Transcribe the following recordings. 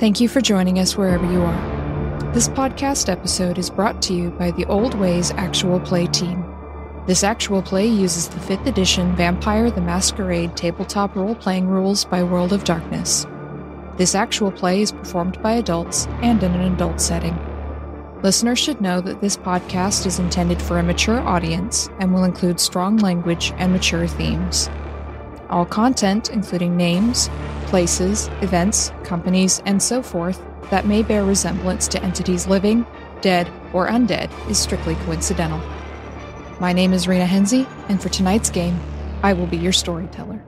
Thank you for joining us wherever you are. This podcast episode is brought to you by the Old Ways Actual Play team. This actual play uses the 5th edition Vampire the Masquerade tabletop role playing rules by World of Darkness. This actual play is performed by adults and in an adult setting. Listeners should know that this podcast is intended for a mature audience and will include strong language and mature themes. All content, including names, places, events, companies, and so forth, that may bear resemblance to entities living, dead, or undead, is strictly coincidental. My name is Rena Henze, and for tonight's game, I will be your storyteller.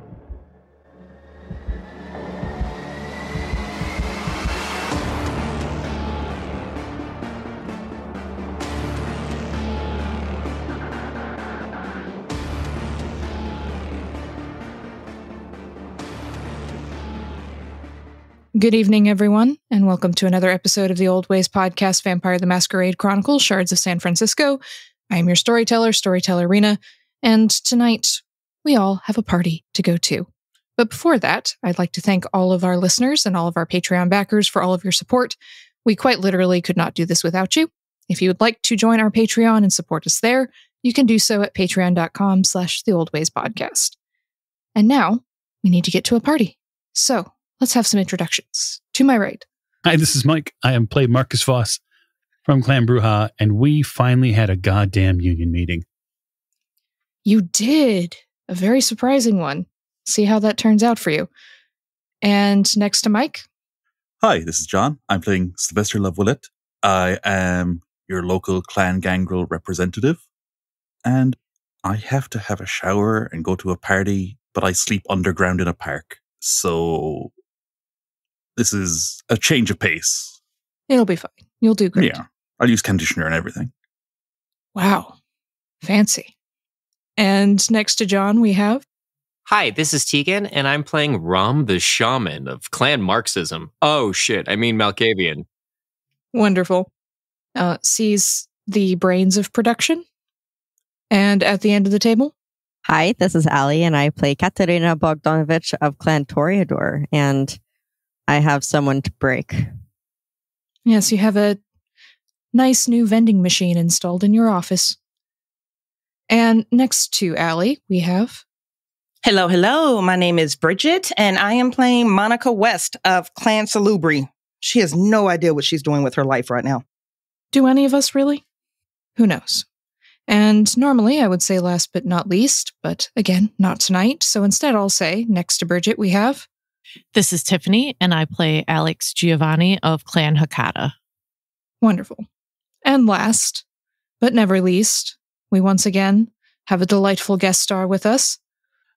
Good evening, everyone, and welcome to another episode of the Old Ways podcast, Vampire the Masquerade Chronicles, Shards of San Francisco. I am your storyteller, Storyteller Rena, and tonight we all have a party to go to. But before that, I'd like to thank all of our listeners and all of our Patreon backers for all of your support. We quite literally could not do this without you. If you would like to join our Patreon and support us there, you can do so at patreon.com slash the old ways podcast. And now we need to get to a party. So let's have some introductions. To my right. Hi, this is Mike. I am played Marcus Voss from Clan Brujah, and we finally had a goddamn union meeting. You did. A very surprising one. See how that turns out for you. And next to Mike. Hi, this is John. I'm playing Sylvester Lovewillette. I am your local Clan Gangrel representative. And I have to have a shower and go to a party, but I sleep underground in a park. So this is a change of pace. It'll be fine. You'll do great. Yeah. I'll use conditioner and everything. Wow. Fancy. And next to John, we have. Hi, this is Tegan, and I'm playing Rom the Shaman of Clan Marxism. Oh, shit. I mean, Malkavian. Wonderful. Uh, sees the brains of production. And at the end of the table. Hi, this is Ali, and I play Katerina Bogdanovich of Clan Toreador, and I have someone to break. Yes, you have a nice new vending machine installed in your office. And next to Allie, we have. Hello, hello. My name is Bridget, and I am playing Monika West of Clan Salubri. She has no idea what she's doing with her life right now. Do any of us really? Who knows? And normally I would say last but not least, but again, not tonight. So instead, I'll say next to Bridget, we have. This is Tiffany, and I play Alex Giovanni of Clan Hecata. Wonderful. And last, but never least, we once again have a delightful guest star with us.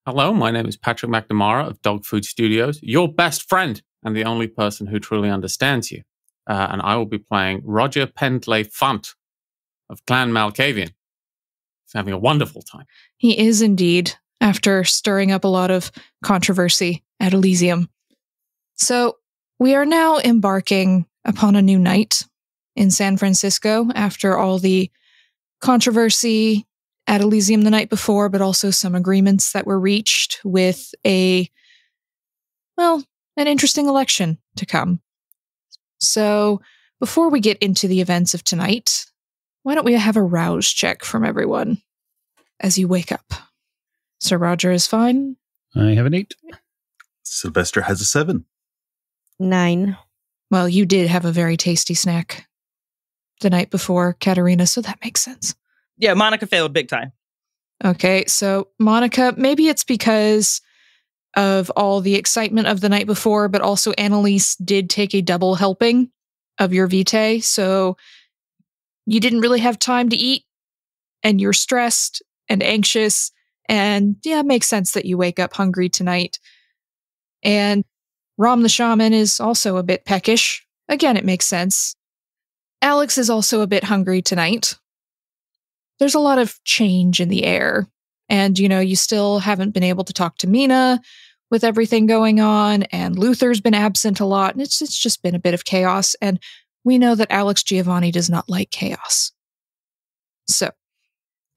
Hello, my name is Patrick McNamara of Dog Food Studios, your best friend and the only person who truly understands you. Uh, and I will be playing Rodger Pendlay Funt of Clan Malkavian. He's having a wonderful time. He is indeed, after stirring up a lot of controversy at Elysium. So we are now embarking upon a new night in San Francisco after all the controversy at Elysium the night before, but also some agreements that were reached with a, well, an interesting election to come. So before we get into the events of tonight, why don't we have a rouse check from everyone as you wake up? Sir Rodger is fine. I have an eight. Sylvester has a seven. Nine. Well, you did have a very tasty snack the night before, Katerina, so that makes sense. Yeah, Monika failed big time. Okay, so Monika, maybe it's because of all the excitement of the night before, but also Annalise did take a double helping of your vitae, so you didn't really have time to eat, and you're stressed and anxious, and yeah, it makes sense that you wake up hungry tonight. And Rom the shaman is also a bit peckish. Again, it makes sense. Alex is also a bit hungry tonight. There's a lot of change in the air. And, you know, you still haven't been able to talk to Mina with everything going on, and Luther's been absent a lot, and it's, it's just been a bit of chaos. And we know that Alex Giovanni does not like chaos. So,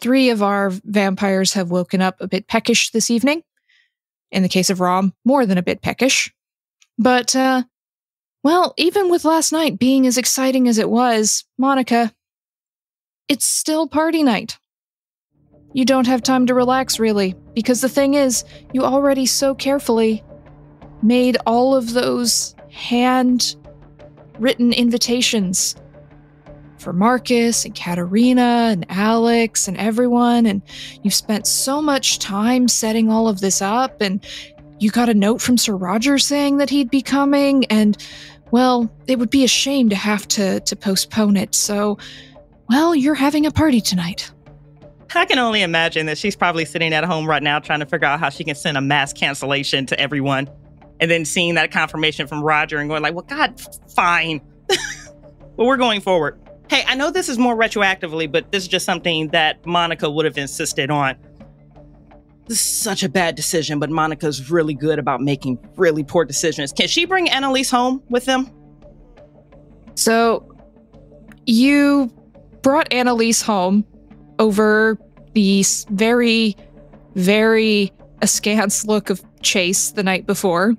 three of our vampires have woken up a bit peckish this evening. In the case of Rom, more than a bit peckish. But uh, Well, even with last night being as exciting as it was, Monika, it's still party night. You don't have time to relax, really, because the thing is, you already so carefully made all of those hand written invitations for Marcus and Katerina and Alex and everyone. And you've spent so much time setting all of this up. And you got a note from Sir Rodger saying that he'd be coming. And, well, it would be a shame to have to, to postpone it. So, well, you're having a party tonight. I can only imagine that she's probably sitting at home right now trying to figure out how she can send a mass cancellation to everyone. And then seeing that confirmation from Rodger and going like, well, God, fine. but we're going forward. Hey, I know this is more retroactively, but this is just something that Monika would have insisted on. This is such a bad decision, but Monika's really good about making really poor decisions. Can she bring Annalise home with them? So, you brought Annalise home over the very, very askance look of Chase the night before.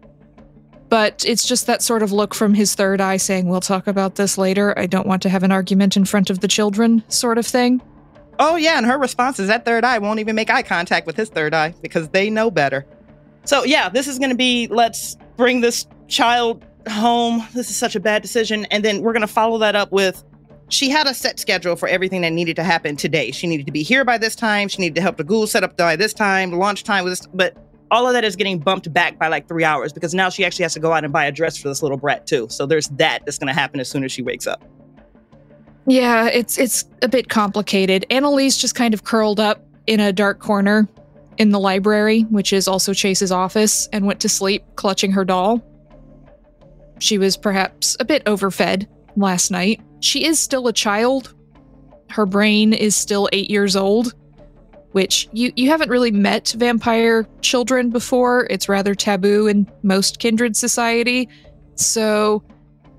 But it's just that sort of look from his third eye saying, We'll talk about this later. I don't want to have an argument in front of the children, sort of thing. Oh, yeah. And her response is that third eye won't even make eye contact with his third eye because they know better. So, yeah, this is going to be let's bring this child home. This is such a bad decision. And then we're going to follow that up with she had a set schedule for everything that needed to happen today. She needed to be here by this time. She needed to help the ghoul set up by this time. Launch time was, but all of that is getting bumped back by like three hours because now she actually has to go out and buy a dress for this little brat too. So there's that that's going to happen as soon as she wakes up. Yeah, it's it's a bit complicated. Annalise just kind of curled up in a dark corner in the library, which is also Chase's office, and went to sleep clutching her doll. She was perhaps a bit overfed last night. She is still a child. Her brain is still eight years old, which you, you haven't really met vampire children before. It's rather taboo in most kindred society. So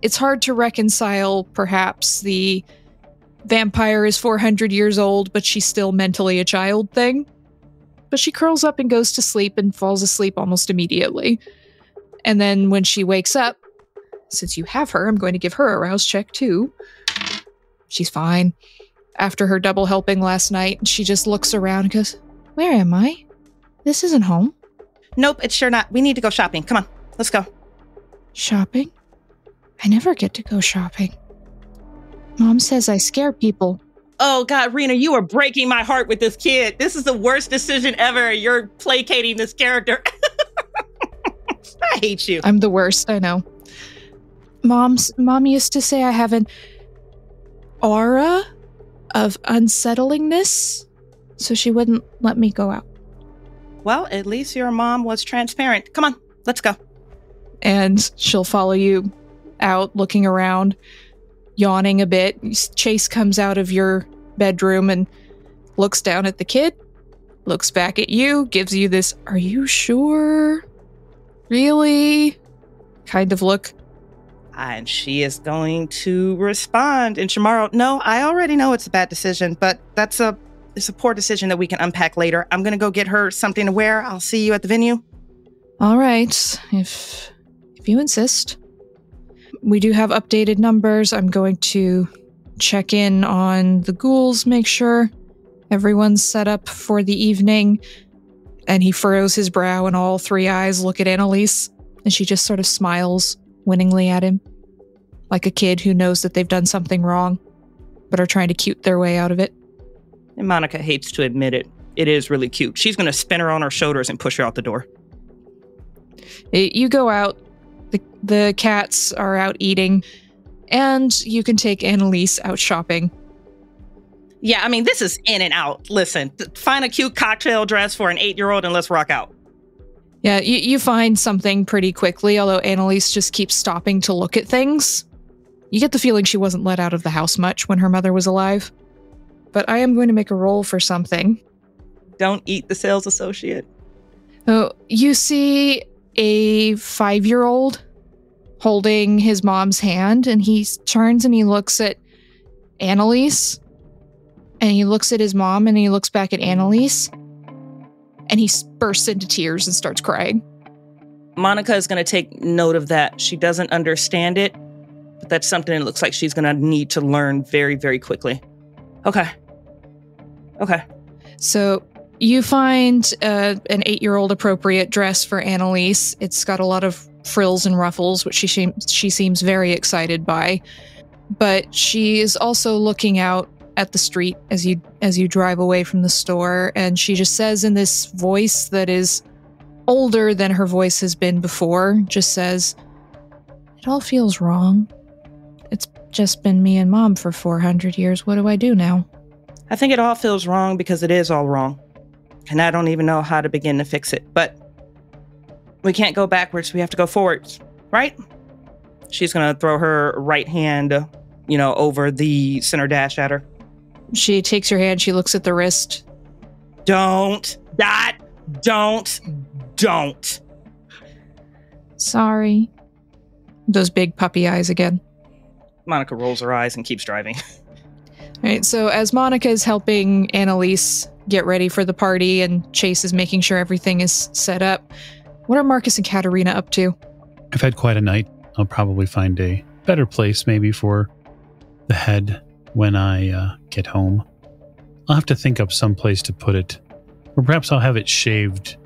it's hard to reconcile, perhaps, the vampire is 400 years old, but she's still mentally a child thing. But she curls up and goes to sleep and falls asleep almost immediately. And then when she wakes up, since you have her, I'm going to give her a rouse check too. She's fine. After her double helping last night, she just looks around and goes, Where am I? This isn't home. Nope, it's sure not. We need to go shopping. Come on, let's go. Shopping? I never get to go shopping. Mom says I scare people. Oh God, Rena, you are breaking my heart with this kid. This is the worst decision ever. You're placating this character. I hate you. I'm the worst, I know. Mom's mom used to say I have an aura of unsettlingness, so she wouldn't let me go out. Well, at least your mom was transparent. Come on, let's go. And she'll follow you out, looking around, yawning a bit. Chase comes out of your bedroom and looks down at the kid, looks back at you, gives you this, Are you sure? Really? kind of look. And she is going to respond. And tomorrow, no, I already know it's a bad decision, but that's a it's a poor decision that we can unpack later. I'm gonna go get her something to wear. I'll see you at the venue. All right, if if you insist. We do have updated numbers. I'm going to check in on the ghouls, make sure everyone's set up for the evening. And he furrows his brow, and all three eyes look at Annalise, and she just sort of smiles winningly at him, like a kid who knows that they've done something wrong, but are trying to cute their way out of it. And Monika hates to admit it. It is really cute. She's going to spin her on her shoulders and push her out the door. You go out, the, the cats are out eating, and you can take Annalise out shopping. Yeah, I mean, this is in and out. Listen, find a cute cocktail dress for an eight year old and let's rock out. Yeah, you, you find something pretty quickly, although Annalise just keeps stopping to look at things. You get the feeling she wasn't let out of the house much when her mother was alive. But I am going to make a roll for something. Don't eat the sales associate. Oh, you see a five year old holding his mom's hand, and he turns and he looks at Annalise, and he looks at his mom, and he looks back at Annalise, and he bursts into tears and starts crying. Monika is going to take note of that. She doesn't understand it, but that's something it looks like she's going to need to learn very, very quickly. Okay. Okay. So you find uh, an eight year old appropriate dress for Annalise. It's got a lot of frills and ruffles, which she, seems she seems very excited by. But she is also looking out at the street as you as you drive away from the store and she just says in this voice that is older than her voice has been before just says it all feels wrong it's just been me and mom for 400 years what do i do now I think it all feels wrong because it is all wrong. And I don't even know how to begin to fix it. But we can't go backwards. We have to go forwards, right? She's going to throw her right hand, you know, over the center dash at her. She takes your hand she looks at the wrist Don't. That. Don't. Don't. sorry those big puppy eyes again Monika rolls her eyes and keeps driving. Right, so as Monika is helping Annalise get ready for the party and Chase is making sure everything is set up, what are Marcus and Katerina up to? I've had quite a night. I'll probably find a better place maybe for the head when I uh, get home. I'll have to think up some place to put it. Or perhaps I'll have it shaved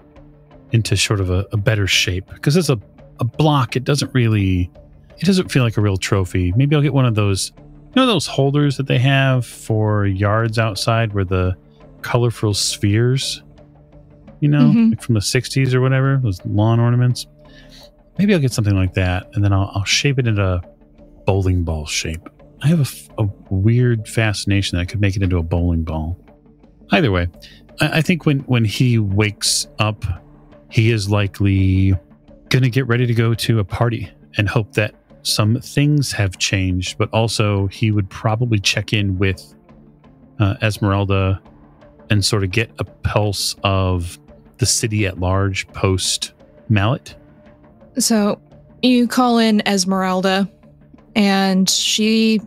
into sort of a, a better shape. Because it's a, a block, it doesn't really it doesn't feel like a real trophy. Maybe I'll get one of those you know those holders that they have for yards outside where the colorful spheres, you know, Mhm. like from the 60s or whatever, those lawn ornaments. Maybe I'll get something like that and then I'll, I'll shape it into a bowling ball shape. I have a weird fascination that I could make it into a bowling ball. Either way, I, I think when, when he wakes up, he is likely going to get ready to go to a party and hope that some things have changed, but also he would probably check in with uh, Esmeralda and sort of get a pulse of the city at large post Mallet. So you call in Esmeralda, and she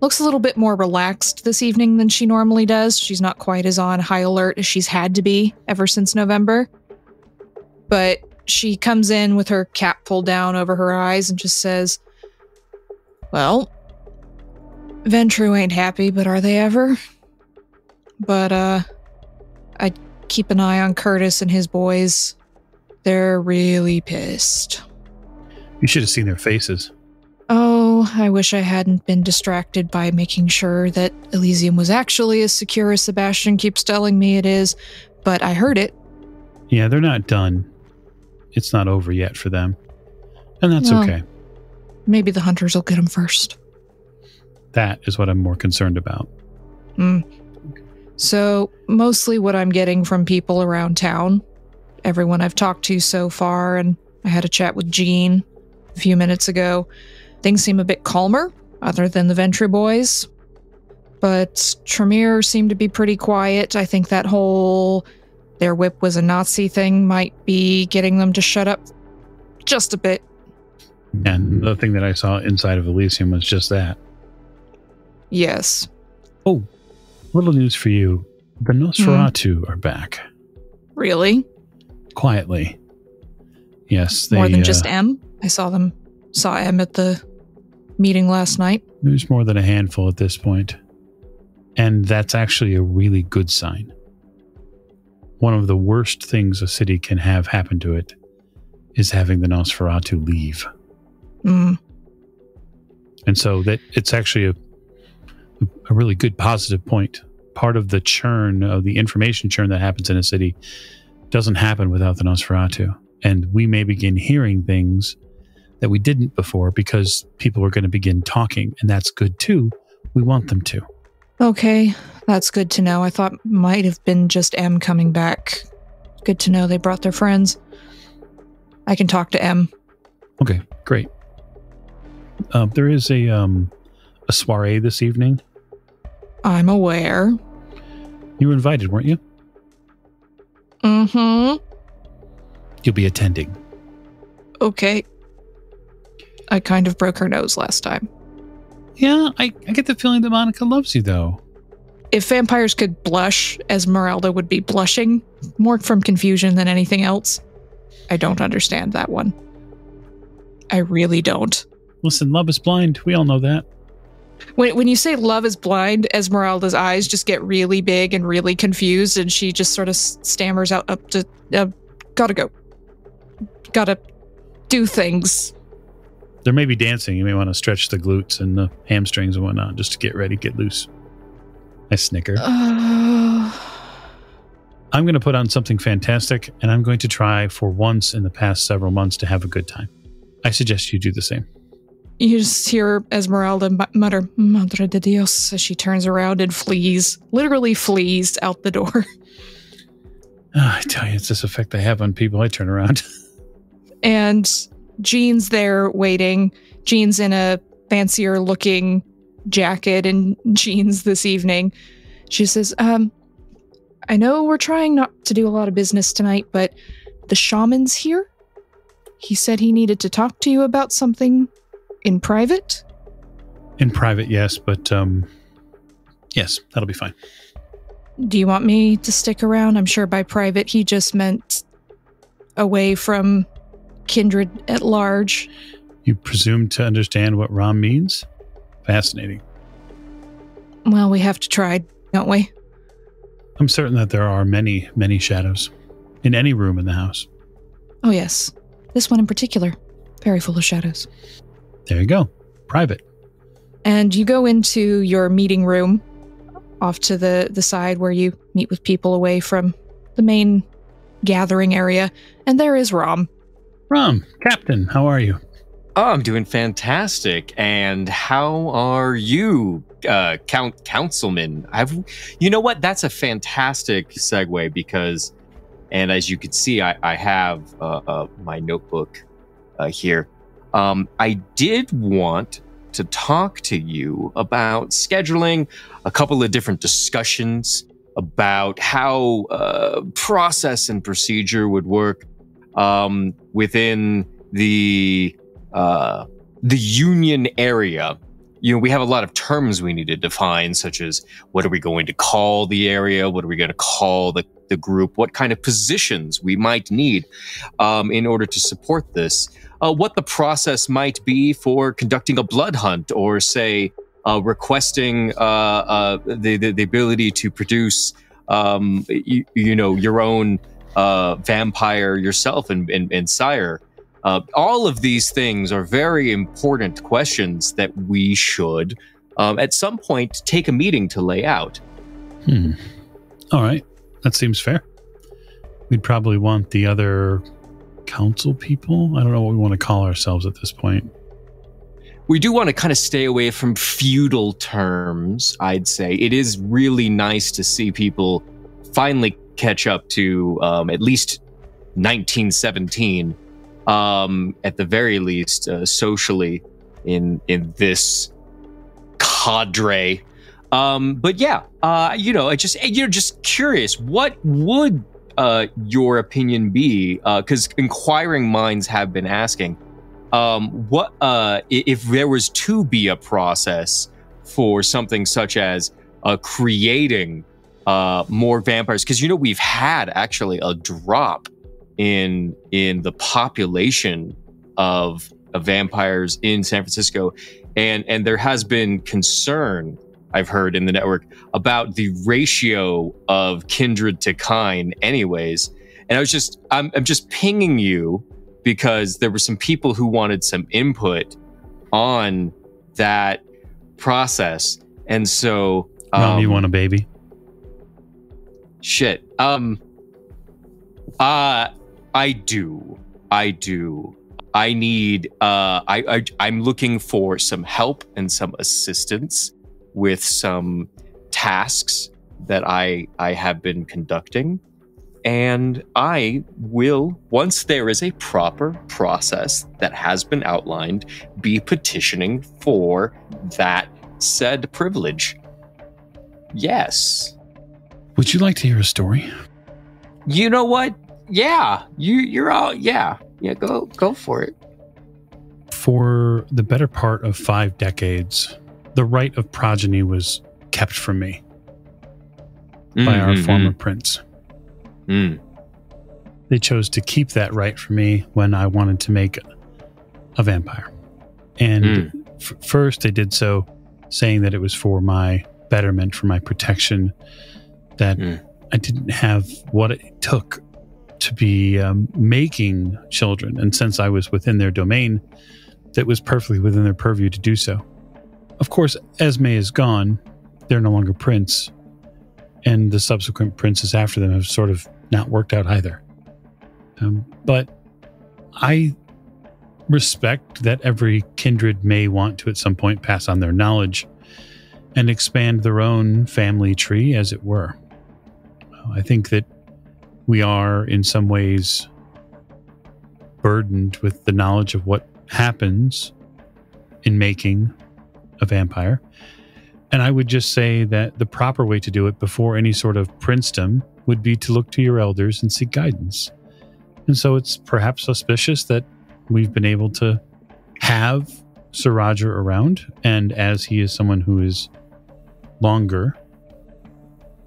looks a little bit more relaxed this evening than she normally does. She's not quite as on high alert as she's had to be ever since November. But she comes in with her cap pulled down over her eyes and just says, Well, Ventrue ain't happy, but are they ever? But, uh, I keep an eye on Curtis and his boys. They're really pissed. You should have seen their faces. Oh, I wish I hadn't been distracted by making sure that Elysium was actually as secure as Sebastian keeps telling me it is, but I heard it. Yeah, they're not done. It's not over yet for them. And that's Well. okay. Maybe the hunters will get him first. That is what I'm more concerned about. Hmm. So, mostly what I'm getting from people around town, everyone I've talked to so far, and I had a chat with Jean a few minutes ago, things seem a bit calmer, other than the Ventrue boys. But Tremere seemed to be pretty quiet. I think that whole their whip was a Nazi thing might be getting them to shut up just a bit. And the thing that I saw inside of Elysium was just that. Yes. Oh, little news for you. The Nosferatu are back. Really? Quietly. Yes, they More than uh, just M? I saw them, saw M at the meeting last night. There's more than a handful at this point. And that's actually a really good sign. One of the worst things a city can have happen to it is having the Nosferatu leave. Mm. And so that it's actually a a really good positive point. Part of the churn of the information churn that happens in a city doesn't happen without the Nosferatu. And we may begin hearing things that we didn't before because people are going to begin talking, and that's good too. We want them to. Okay, that's good to know. I thought might have been just M coming back. Good to know they brought their friends. I can talk to M. Okay, great. Uh, there is a um, a soiree this evening. I'm aware. You were invited, weren't you? Mm-hmm. You'll be attending. Okay. I kind of broke her nose last time. Yeah, I, I get the feeling that Monika loves you, though. If vampires could blush, Esmeralda would be blushing, more from confusion than anything else. I don't understand that one. I really don't. Listen, love is blind. We all know that. When when you say love is blind, Esmeralda's eyes just get really big and really confused, and she just sort of stammers out up to, uh, "Gotta go, gotta do things." There may be dancing. You may want to stretch the glutes and the hamstrings and whatnot just to get ready, get loose. I snicker. Uh, I'm going to put on something fantastic, and I'm going to try for once in the past several months to have a good time. I suggest you do the same. you just hear Esmeralda mutter "Madre de Dios" as she turns around and flees, literally flees out the door. Ah, I tell you, it's this effect I have on people. I turn around. and Jean's there waiting. Jean's in a fancier looking jacket and jeans this evening. She says, Um, I know we're trying not to do a lot of business tonight, but the shaman's here. He said he needed to talk to you about something in private. In private, yes, but um, yes, that'll be fine. Do you want me to stick around? I'm sure by private he just meant away from kindred at large. You presume to understand what Rom means? Fascinating. Well, we have to try, don't we? I'm certain that there are many, many shadows in any room in the house. Oh, yes. This one in particular. Very full of shadows. There you go. Private. And you go into your meeting room off to the, the side where you meet with people away from the main gathering area. And there is Rom. Ram, Captain, how are you? Oh, I'm doing fantastic. And how are you, uh, Count Councilman? I've, you know what? That's a fantastic segue because, and as you can see, I, I have uh, uh, my notebook uh, here. Um, I did want to talk to you about scheduling a couple of different discussions about how uh, process and procedure would work um, within the uh, the union area. You know, we have a lot of terms we need to define, such as what are we going to call the area? What are we going to call the, the group? What kind of positions we might need um, in order to support this? Uh, what the process might be for conducting a blood hunt or, say, uh, requesting uh, uh, the, the, the ability to produce, um, you, you know, your own uh, vampire yourself and, and, and sire. Uh, all of these things are very important questions that we should, um, at some point, take a meeting to lay out. Hmm. All right. That seems fair. We'd probably want the other council people. I don't know what we want to call ourselves at this point. We do want to kind of stay away from feudal terms, I'd say. It is really nice to see people finally catch up to um, at least 1917, um, at the very least, uh, socially in in this cadre. Um, but yeah, uh, you know, I just you're just curious. What would uh, your opinion be? Because inquiring minds have been asking, um, what uh, if there was to be a process for something such as uh, creating uh, more vampires? Because you know we've had actually a drop in in the population of, of vampires in San Francisco, and and there has been concern I've heard in the network about the ratio of kindred to kind, anyways. And I was just I'm I'm just pinging you because there were some people who wanted some input on that process, and so Ram, you um, want a baby? Shit. Um. Uh, I do. I do. I need. Uh, I, I I'm looking for some help and some assistance with some tasks that I I have been conducting, and I will once there is a proper process that has been outlined, be petitioning for that said privilege. Yes. Would you like to hear a story? You know what? Yeah, you you're all yeah yeah go go for it. For the better part of five decades, the right of progeny was kept from me by our Mhm, former prince. mm. they chose to keep that right from me when I wanted to make a vampire. And Mm. f- first, they did so saying that it was for my betterment, for my protection, that Mm. I didn't have what it took to be um, making children. And since I was within their domain, that was perfectly within their purview to do so. Of course, Esme is gone. They're no longer prince. And the subsequent princes after them have sort of not worked out either. Um, but I respect that every kindred may want to at some point pass on their knowledge and expand their own family tree, as it were. I think that we are, in some ways, burdened with the knowledge of what happens in making a vampire. And I would just say that the proper way to do it before any sort of princedom would be to look to your elders and seek guidance. And so it's perhaps auspicious that we've been able to have Sir Rodger around. And as he is someone who is longer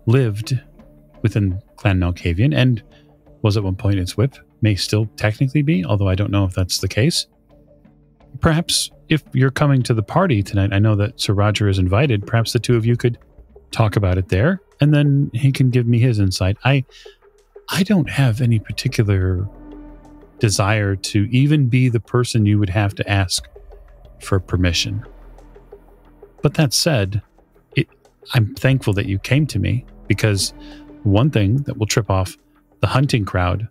lived within Clan Malkavian and was at one point its whip, may still technically be, although I don't know if that's the case. Perhaps if you're coming to the party tonight, I know that Sir Rodger is invited. Perhaps the two of you could talk about it there, and then he can give me his insight. I, I don't have any particular desire to even be the person you would have to ask for permission. But that said, it, I'm thankful that you came to me because one thing that will trip off the hunting crowd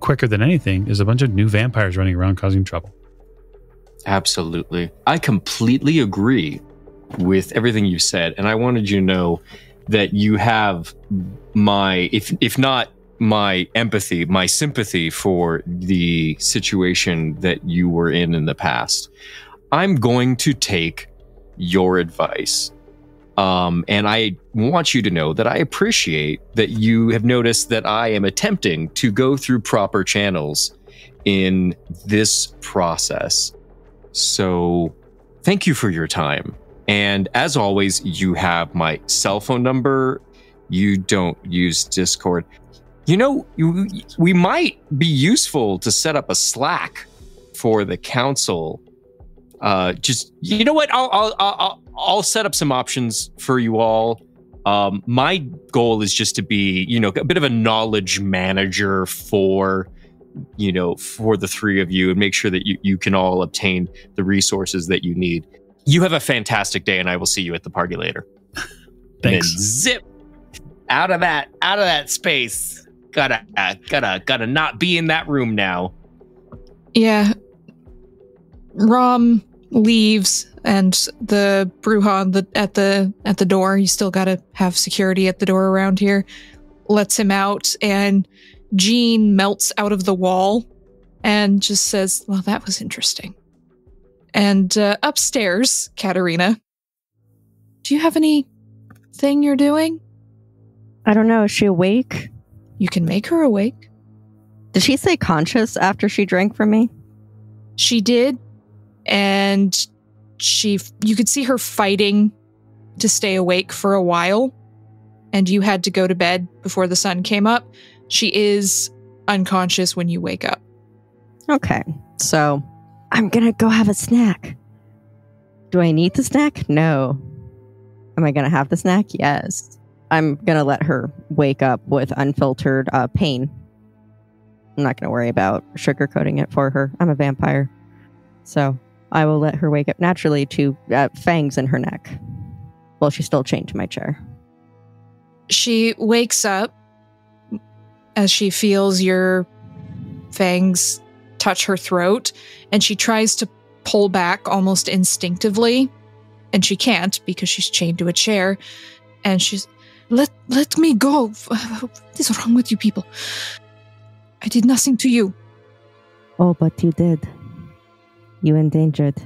quicker than anything is a bunch of new vampires running around causing trouble. Absolutely. I completely agree with everything you said. And I wanted you to know that you have my, if, if not my empathy, my sympathy for the situation that you were in in the past. I'm going to take your advice. Um, and I want you to know that I appreciate that you have noticed that I am attempting to go through proper channels in this process. So thank you for your time. And as always, you have my cell phone number. You don't use Discord. You know, you, we might be useful to set up a Slack for the council. Uh, just you know what? I'll I'll I'll, I'll set up some options for you all. Um, my goal is just to be, you know, a bit of a knowledge manager for you know, for the three of you and make sure that you, you can all obtain the resources that you need. You have a fantastic day, and I will see you at the party later. Thanks. zip out of that, out of that space. Gotta, uh, gotta, gotta not be in that room now. Yeah. Rom leaves and the Brujah the, at the at the door, you still gotta have security at the door around here, lets him out and Jean melts out of the wall and just says, Well, that was interesting. And uh, upstairs, Katerina, do you have any thing you're doing? I don't know. Is she awake? You can make her awake. Did she say conscious after she drank from me? She did, and she you could see her fighting to stay awake for a while, and you had to go to bed before the sun came up. She is unconscious when you wake up. Okay. So I'm to go have a snack. Do I need the snack? No. Am I to have the snack? Yes. I'm to let her wake up with unfiltered uh, pain. I'm not to worry about sugarcoating it for her. I'm a vampire. So I will let her wake up naturally to uh, fangs in her neck. while she's still chained to my chair. She wakes up as she feels your fangs touch her throat, and she tries to pull back almost instinctively, and she can't because she's chained to a chair. And she's, let let me go. What is wrong with you people? I did nothing to you. Oh, but you did. You endangered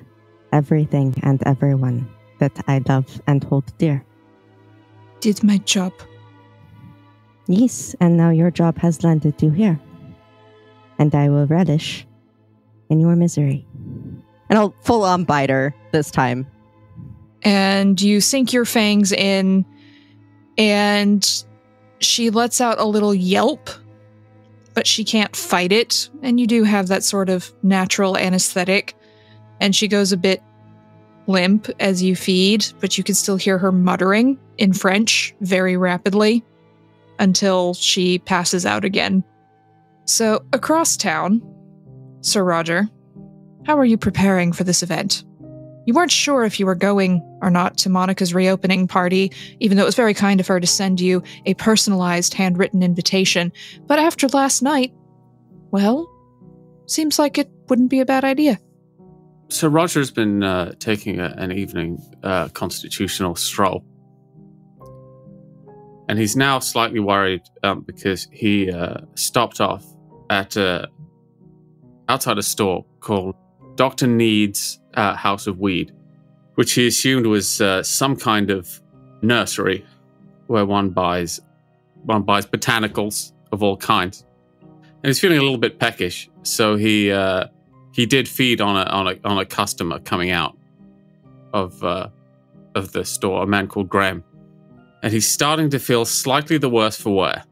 everything and everyone that I love and hold dear. Did my job. Yes, and now your job has landed you here. And I will relish in your misery. And I'll full on bite her this time. and you sink your fangs in and she lets out a little yelp but she can't fight it. And you do have that sort of natural anesthetic. And she goes a bit limp as you feed, but you can still hear her muttering in French very rapidly until she passes out again. So, across town, Sir Rodger, how are you preparing for this event? You weren't sure if you were going or not to Monika's reopening party, even though it was very kind of her to send you a personalized handwritten invitation. But after last night, well, seems like it wouldn't be a bad idea. So Rodger's been uh, taking a, an evening uh, constitutional stroll, and he's now slightly worried um, because he uh, stopped off at a outside a store called Doctor Need's uh, House of Weed, which he assumed was uh, some kind of nursery where one buys one buys botanicals of all kinds. And he's feeling a little bit peckish, so he uh, he did feed on a on a on a customer coming out of uh, of the store, a man called Graham, and he's starting to feel slightly the worse for wear,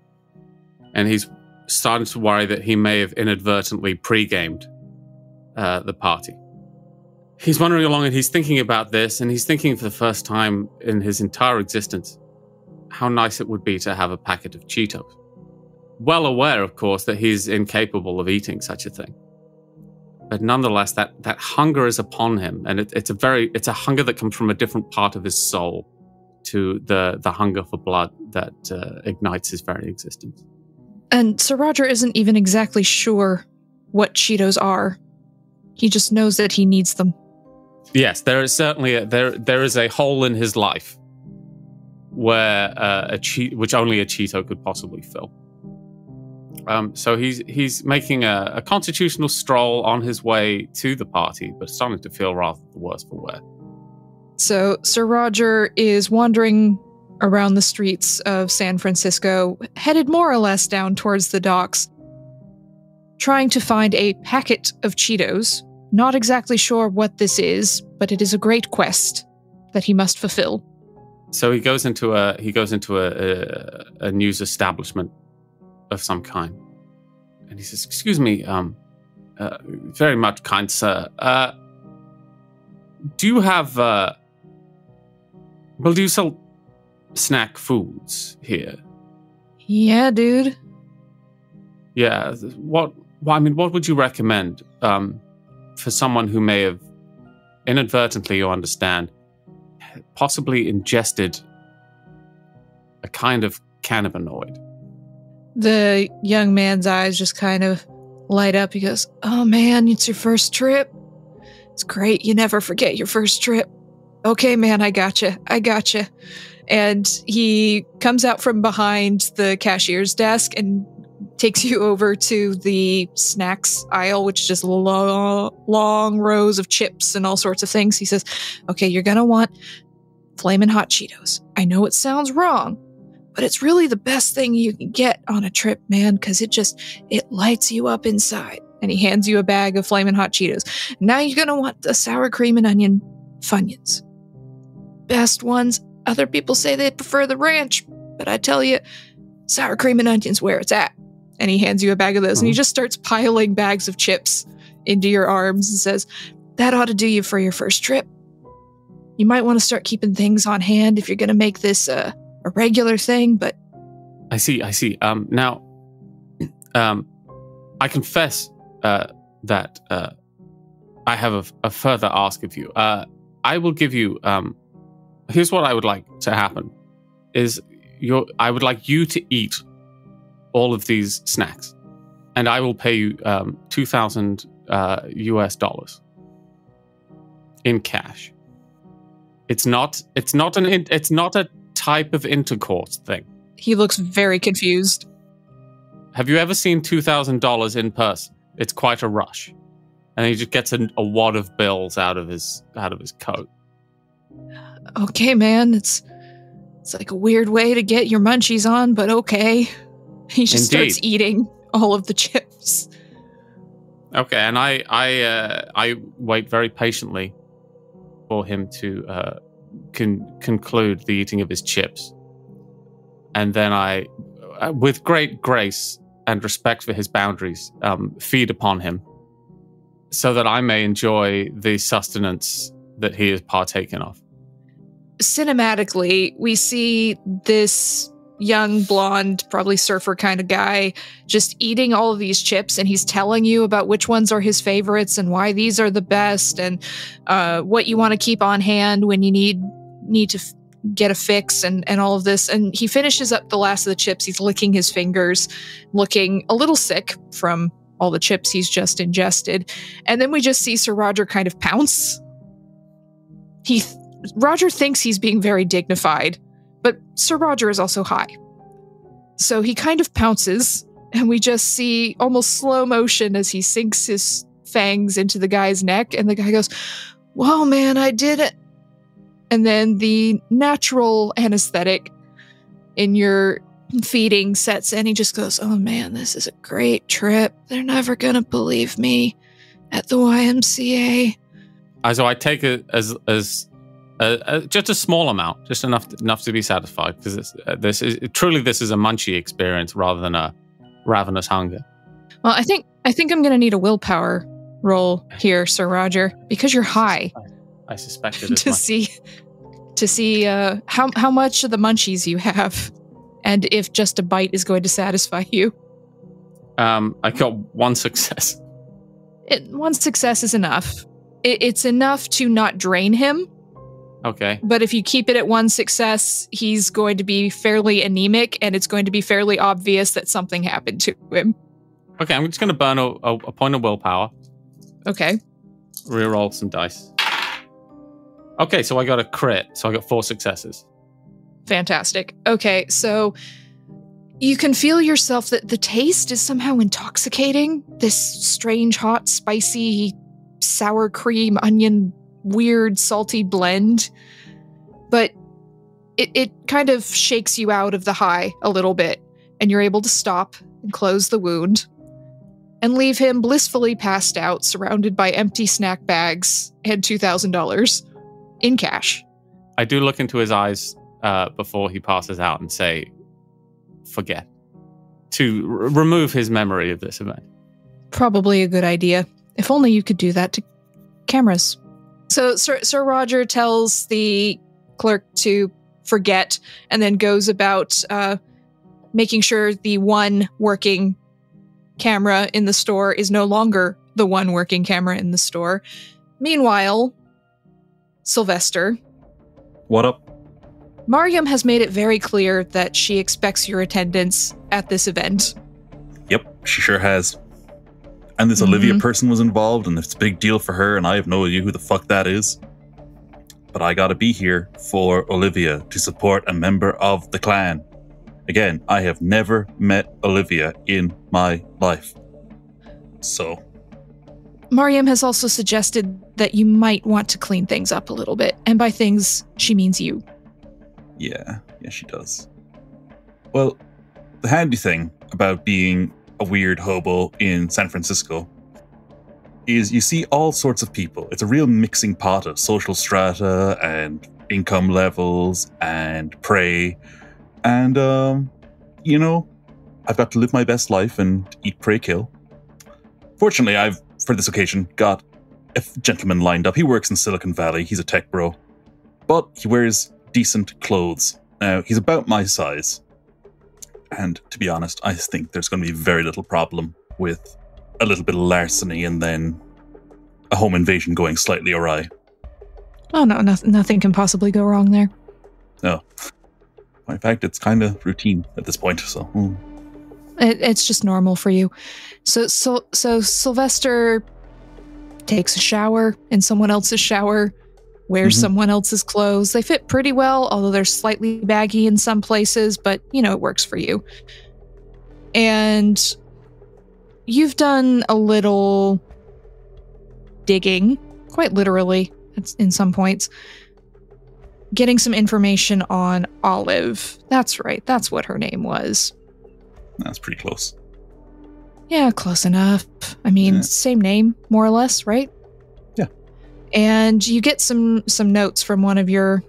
and he's starting to worry that he may have inadvertently pre-gamed uh, the party. He's wandering along and he's thinking about this, and he's thinking for the first time in his entire existence how nice it would be to have a packet of Cheetos. Well aware, of course, that he's incapable of eating such a thing. But nonetheless, that, that hunger is upon him, and it, it's a very it's a hunger that comes from a different part of his soul to the the hunger for blood that uh, ignites his very existence. And Sir Rodger isn't even exactly sure what Cheetos are. He just knows that he needs them. Yes, there is certainly a, there there is a hole in his life where uh, a cheat which only a Cheeto could possibly fill. Um, so he's he's making a, a, constitutional stroll on his way to the party, but starting to feel rather the worse for wear. So Sir Rodger is wandering around the streets of San Francisco, headed more or less down towards the docks, trying to find a packet of Cheetos. Not exactly sure what this is, but it is a great quest that he must fulfill. So he goes into a he goes into a, a, a news establishment of some kind, and he says, "Excuse me, um, uh, very much kind sir. Uh, do you have uh, well, do you sell snack foods here?" Yeah, dude. Yeah. What? Well, I mean, what would you recommend um, for someone who may have inadvertently, you understand, possibly ingested a kind of cannabinoid? The young man's eyes just kind of light up. He goes, Oh man, it's your first trip. It's great. You never forget your first trip. Okay, man, I gotcha. I gotcha. And he comes out from behind the cashier's desk and takes you over to the snacks aisle, which is just long, long rows of chips and all sorts of things. He says, Okay, you're going to want flaming hot Cheetos. I know it sounds wrong, but it's really the best thing you can get on a trip, man, because it just it lights you up inside. And he hands you a bag of flaming hot Cheetos. Now you're gonna want the sour cream and onion funyuns. Best ones. Other people say they prefer the ranch, but I tell you, sour cream and onions where it's at. And he hands you a bag of those, and he just starts piling bags of chips into your arms and says, "That ought to do you for your first trip. You might want to start keeping things on hand if you're going to make this uh, a regular thing, but I see, I see. Um, now, um, I confess uh, that uh, I have a, a, further ask of you. Uh, I will give you. Um, here's what I would like to happen: is your I would like you to eat all of these snacks, and I will pay you um, two thousand uh, US dollars in cash. It's not. It's not an. It's not a type of intercourse thing. He looks very confused. Have you ever seen two thousand dollars in person? It's quite a rush, and he just gets a, a wad of bills out of his out of his coat. Okay, man. It's it's like a weird way to get your munchies on, but okay. He just Indeed. starts eating all of the chips. Okay, and I I uh, I wait very patiently for him to uh, con- conclude the eating of his chips. And then I, uh, with great grace, and respect for his boundaries um, feed upon him so that I may enjoy the sustenance that he is partaken of. cinematically, we see this young, blonde, probably surfer kind of guy just eating all of these chips, and he's telling you about which ones are his favorites and why these are the best, and uh, what you want to keep on hand when you need need to f- get a fix, and and all of this. And he finishes up the last of the chips. He's licking his fingers, looking a little sick from all the chips he's just ingested, and then we just see Sir Rodger kind of pounce. He th- Rodger thinks he's being very dignified, but Sir Rodger is also high. So he kind of pounces, and we just see almost slow motion as he sinks his fangs into the guy's neck, and the guy goes, Whoa, man, I did it. And then the natural anesthetic in your feeding sets in. He just goes, Oh man, this is a great trip. They're never going to believe me at the YMCA. Uh, So I take it as as uh, uh, just a small amount, just enough enough to be satisfied, because uh, this is truly this is a munchy experience rather than a ravenous hunger. Well, I think I think I'm going to need a willpower roll here, Sir Rodger, because you're high I suspected as to much. see to see uh, how how much of the munchies you have, and if just a bite is going to satisfy you. Um, I got one success. It, one success is enough. It, it's enough to not drain him, Okay. but if you keep it at one success, he's going to be fairly anemic, and it's going to be fairly obvious that something happened to him. Okay, I'm just going to burn a, a, a point of willpower, Okay. reroll some dice. Okay, so I got a crit, so I got four successes. Fantastic. Okay, so you can feel yourself that the taste is somehow intoxicating. This strange, hot, spicy, sour cream, onion, weird, salty blend. But it, it kind of shakes you out of the high a little bit, and you're able to stop and close the wound and leave him blissfully passed out, surrounded by empty snack bags and $2,000 in cash. I do look into his eyes uh, before he passes out and say, forget. To r- remove his memory of this event. Probably a good idea. If only you could do that to cameras. So Sir, Sir Rodger tells the clerk to forget and then goes about uh, making sure the one working camera in the store is no longer the one working camera in the store. Meanwhile, Sylvester, What up? Mariam has made it very clear that she expects your attendance at this event. Yep, she sure has. And this Mhm. Olivia person was involved, and it's a big deal for her, and I have no idea who the fuck that is. But I gotta be here for Olivia to support a member of the clan. Again, I have never met Olivia in my life. So, Mariam has also suggested that you might want to clean things up a little bit. And by things, she means you. yeah, yeah, she does. Well, the handy thing about being a weird hobo in San Francisco is you see all sorts of people. It's a real mixing pot of social strata and income levels and prey. And, um, you know, I've got to live my best life and eat, pray, kill. Fortunately, I've, for this occasion, got a gentleman lined up. He works in Silicon Valley. He's a tech bro. But he wears decent clothes. Now, he's about my size. And to be honest, I think there's going to be very little problem with a little bit of larceny and then a home invasion going slightly awry. Oh, no, no nothing can possibly go wrong there. No. In fact, it's kind of routine at this point. So, hmm. It, it's just normal for you. So, so, so Sylvester takes a shower in someone else's shower, wears Mhm. someone else's clothes. They fit pretty well, although they're slightly baggy in some places, but you know, it works for you. And you've done a little digging, quite literally, in some points, getting some information on Olive. That's right, that's what her name was. that's pretty close. Yeah, close enough. I mean, Yeah. same name, more or less, right? And you get some some notes from one of your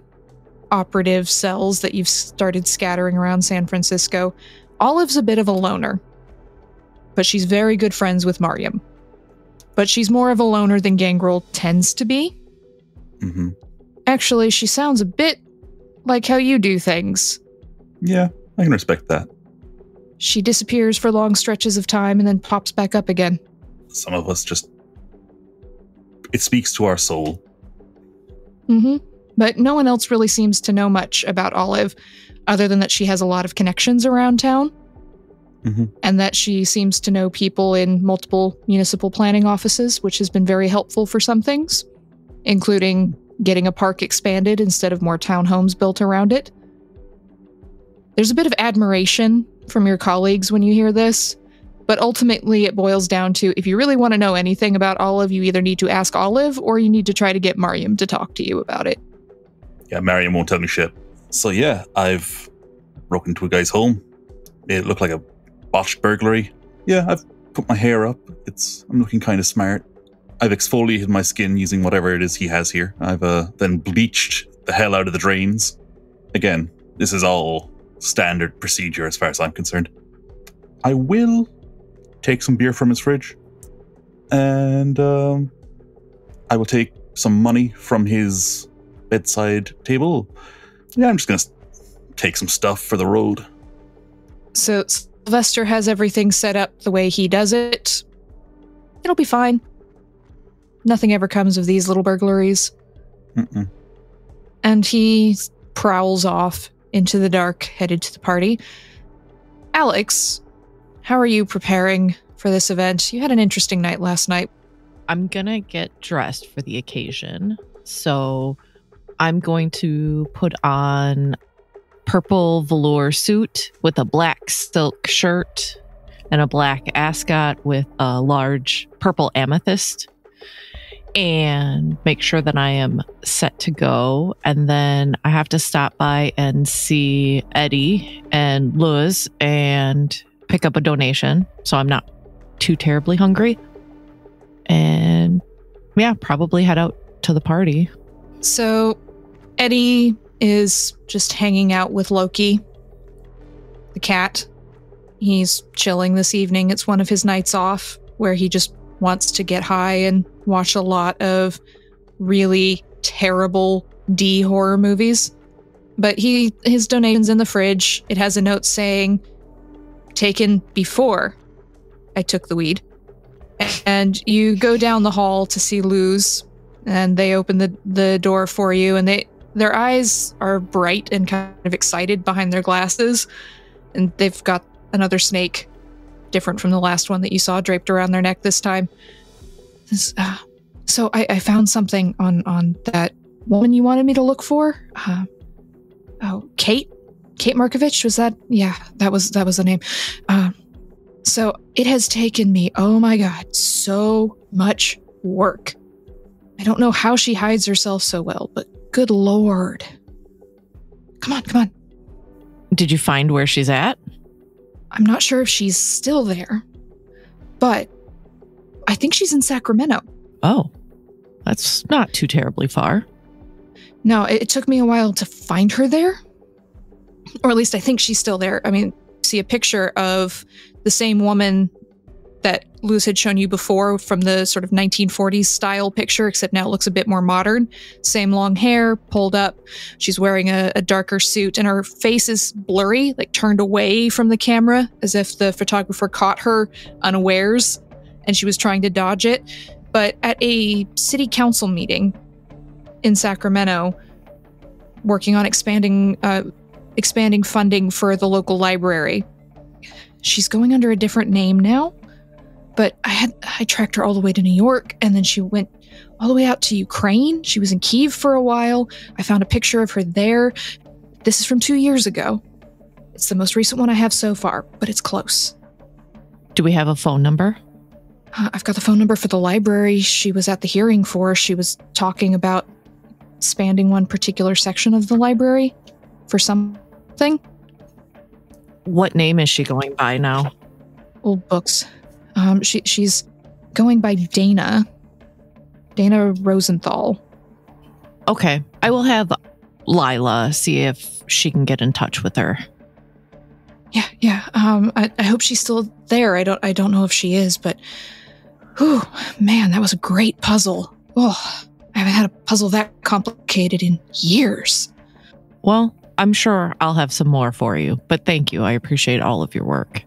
operative cells that you've started scattering around San Francisco. Olive's a bit of a loner. but she's very good friends with Mariam. But she's more of a loner than Gangrel tends to be. Mm-hmm. Actually, she sounds a bit like how you do things. Yeah, I can respect that. She disappears for long stretches of time and then pops back up again. Some of us just. It speaks to our soul. hmm But no one else really seems to know much about Olive, other than that she has a lot of connections around town. Mhm. And that she seems to know people in multiple municipal planning offices, which has been very helpful for some things, including getting a park expanded instead of more townhomes built around it. There's a bit of admiration from your colleagues when you hear this, but ultimately it boils down to if you really want to know anything about Olive, you either need to ask Olive or you need to try to get Mariam to talk to you about it. Yeah, Mariam won't tell me shit. So yeah, I've broken into a guy's home. It looked like a botched burglary. Yeah, I've put my hair up. It's I'm looking kind of smart. I've exfoliated my skin using whatever it is he has here. I've uh, then bleached the hell out of the drains. Again, this is all standard procedure as far as I'm concerned. I will take some beer from his fridge, and um, I will take some money from his bedside table. Yeah, I'm just gonna take some stuff for the road. So Sylvester has everything set up the way he does it. It'll be fine. Nothing ever comes of these little burglaries. Mm-mm. And he prowls off into the dark, headed to the party. Alex, how are you preparing for this event? You had an interesting night last night. I'm gonna get dressed for the occasion. So I'm going to put on purple velour suit with a black silk shirt and a black ascot with a large purple amethyst and make sure that I am set to go. And then I have to stop by and see Eddie and Luz and pick up a donation. So I'm not too terribly hungry. And yeah, probably head out to the party. So Eddie is just hanging out with Loki, the cat. He's chilling this evening. It's one of his nights off where he just wants to get high and watch a lot of really terrible D horror movies. But he his donation's in the fridge. It has a note saying taken before I took the weed. And you go down the hall to see Luz and they open the, the door for you and they their eyes are bright and kind of excited behind their glasses and they've got another snake different from the last one that you saw draped around their neck this time. Uh, so I, I found something on on that woman you wanted me to look for? Uh, oh kate kate markovich was that yeah that was that was the name uh, so it has taken me oh my god so much work I don't know how she hides herself so well, but good lord. Come on, come on. Did you find where she's at? I'm not sure if she's still there, but I think she's in Sacramento. Oh, that's not too terribly far. No, it, it took me a while to find her there. Or at least I think she's still there. I mean, see a picture of the same woman that Luz had shown you before from the sort of 1940s style picture, except now it looks a bit more modern. Same long hair, pulled up. She's wearing a, a darker suit, and her face is blurry, like turned away from the camera, as if the photographer caught her unawares and she was trying to dodge it. But at a city council meeting in Sacramento, working on expanding uh, expanding funding for the local library. She's going under a different name now, but I had I tracked her all the way to New York, and then she went all the way out to Ukraine. She was in Kiev for a while. I found a picture of her there. This is from two years ago. It's the most recent one I have so far, but it's close. Do we have a phone number? Uh, I've got the phone number for the library she was at the hearing for. She was talking about expanding one particular section of the library for something. What name is she going by now? Old books. Um, she she's going by Dana. Dana Rosenthal. Okay, I will have Lila see if she can get in touch with her. Yeah, yeah. Um, I, I hope she's still there. I don't, I don't know if she is, but, whew, man, that was a great puzzle. Oh, I haven't had a puzzle that complicated in years. Well, I'm sure I'll have some more for you, but thank you. I appreciate all of your work.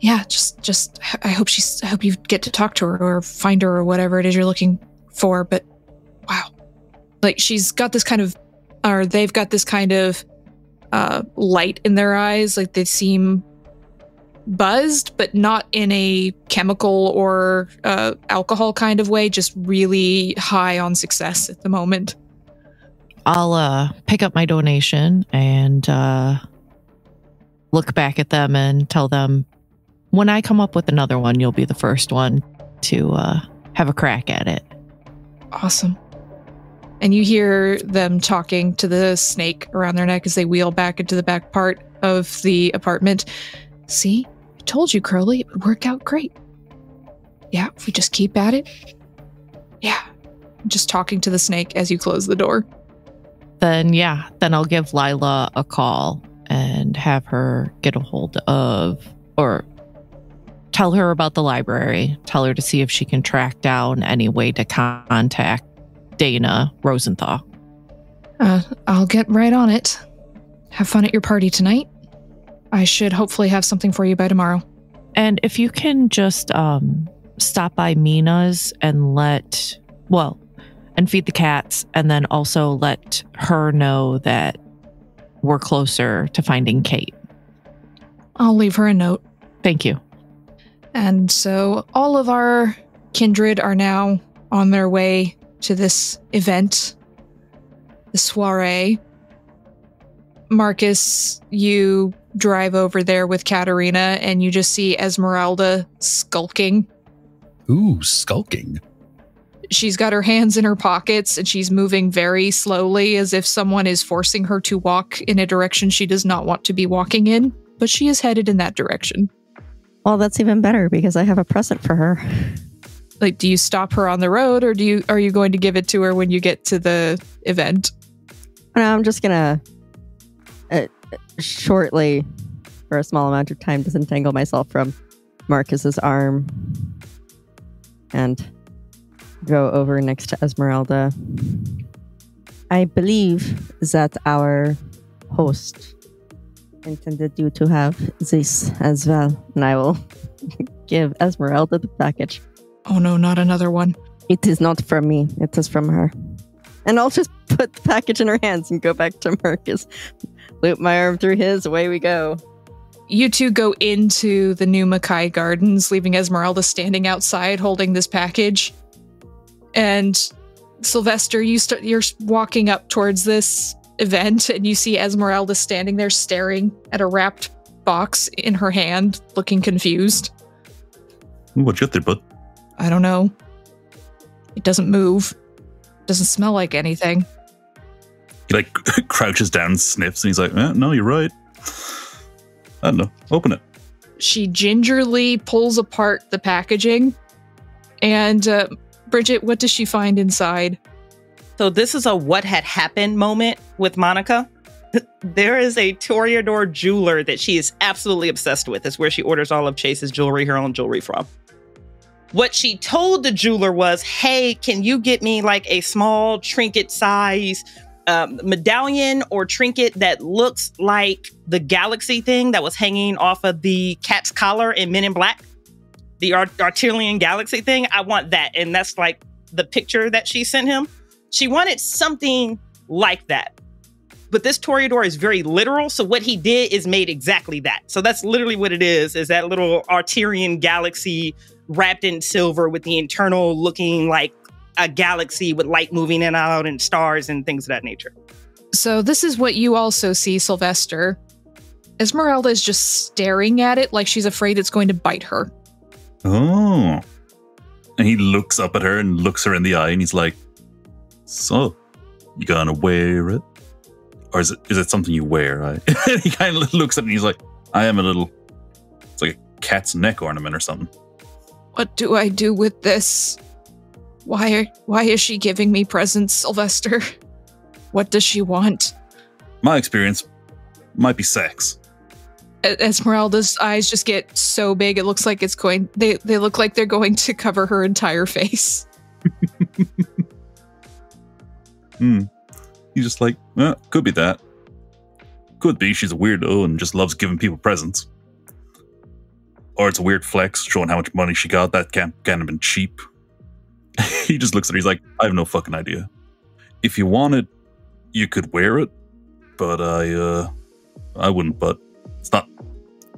Yeah, just, just, I hope she's, I hope you get to talk to her or find her or whatever it is you're looking for. But, wow, like she's got this kind of, or they've got this kind of uh, light in their eyes. Like they seem buzzed, but not in a chemical or uh, alcohol kind of way, just really high on success at the moment. I'll uh, pick up my donation and uh, look back at them and tell them when I come up with another one, you'll be the first one to uh, have a crack at it. Awesome. And you hear them talking to the snake around their neck as they wheel back into the back part of the apartment. See, I told you, Crowley, it would work out great. Yeah, if we just keep at it. Yeah. Just talking to the snake as you close the door. Then, yeah, then I'll give Lila a call and have her get a hold of or tell her about the library. Tell her to see if she can track down any way to contact Dana Rosenthal. Uh, I'll get right on it. Have fun at your party tonight. I should hopefully have something for you by tomorrow. And if you can just um, stop by Mina's and let, well, and feed the cats, and then also let her know that we're closer to finding Kate. I'll leave her a note. Thank you. And so all of our kindred are now on their way to this event, the soiree. Marcus, you drive over there with Katerina and you just see Esmeralda skulking. Ooh, skulking. She's got her hands in her pockets and she's moving very slowly as if someone is forcing her to walk in a direction she does not want to be walking in, but she is headed in that direction. Well, that's even better because I have a present for her. Like do you stop her on the road or do you are you going to give it to her when you get to the event? No, I'm just gonna uh, shortly, for a small amount of time, disentangle myself from Marcus's arm and go over next to Esmeralda. I believe that our host intended you to have this as well, and I will give Esmeralda the package. Oh no, not another one. It is not from me, it is from her. And I'll just put the package in her hands and go back to Marcus. Loop my arm through his, away we go. You two go into the new Mackay Gardens, leaving Esmeralda standing outside holding this package. And Sylvester, you start you're walking up towards this event and you see Esmeralda standing there staring at a wrapped box in her hand, looking confused. Ooh, what you got there, bud? I don't know. It doesn't move. Doesn't smell like anything. He like crouches down, sniffs, and he's like, eh, "No, you're right." I don't know. Open it. She gingerly pulls apart the packaging. And uh, Bridget, what does she find inside? So this is a what had happened moment with Monika. there is a Toreador jeweler that she is absolutely obsessed with. It's where she orders all of Chase's jewelry, her own jewelry from. What she told the jeweler was, "Hey, can you get me like a small trinket size um, medallion or trinket that looks like the galaxy thing that was hanging off of the cat's collar in Men in Black, the Art- galaxy thing? I want that." And that's like the picture that she sent him. She wanted something like that. But this Toreador is very literal. So what he did is made exactly that. So that's literally what it is, is that little Arterian galaxy wrapped in silver with the internal looking like a galaxy with light moving in and out and stars and things of that nature. So this is what you also see, Sylvester. Esmeralda is just staring at it like she's afraid it's going to bite her. Oh. And he looks up at her and looks her in the eye and he's like, So, you gonna wear it? Or is it is it something you wear, he kind of looks at me and he's like, I am a little it's like a cat's neck ornament or something. What do I do with this? Why are, why is she giving me presents, Sylvester? What does she want? My experience might be sex. Esmeralda's eyes just get so big it looks like it's going they they look like they're going to cover her entire face. Hmm. He's just like, well, could be that. Could be she's a weirdo and just loves giving people presents. Or it's a weird flex showing how much money she got. That can't, can't have been cheap. he just looks at her. He's like, I have no fucking idea. If you wanted, you could wear it, but I, uh, I wouldn't. But.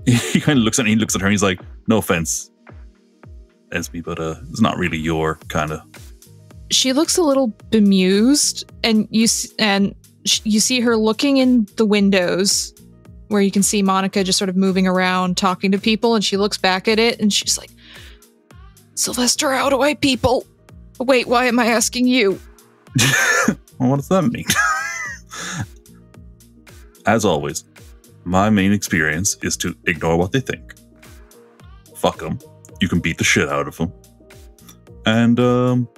He kind of looks at her. He looks at her. and He's like, no offense, Esme, but uh, it's not really your kind of. She looks a little bemused and you and you see her looking in the windows where you can see Monika just sort of moving around talking to people and she looks back at it and she's like Sylvester how do I people Wait, why am I asking you? well, what does that mean? As always, my main experience is to ignore what they think. Fuck them. You can beat the shit out of them. And um,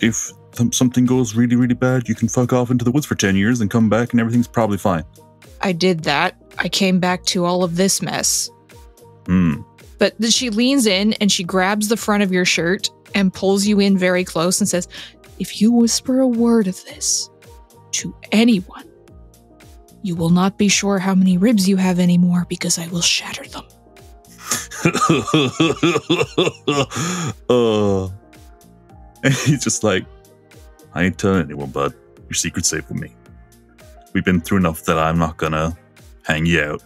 if th- something goes really, really bad, you can fuck off into the woods for 10 years and come back and everything's probably fine. I did that. I came back to all of this mess. Hmm. But then she leans in and she grabs the front of your shirt and pulls you in very close and says, If you whisper a word of this to anyone, you will not be sure how many ribs you have anymore because I will shatter them. uh, and he's just like, I ain't telling anyone, bud. Your secret's safe with me. We've been through enough that I'm not gonna hang you out.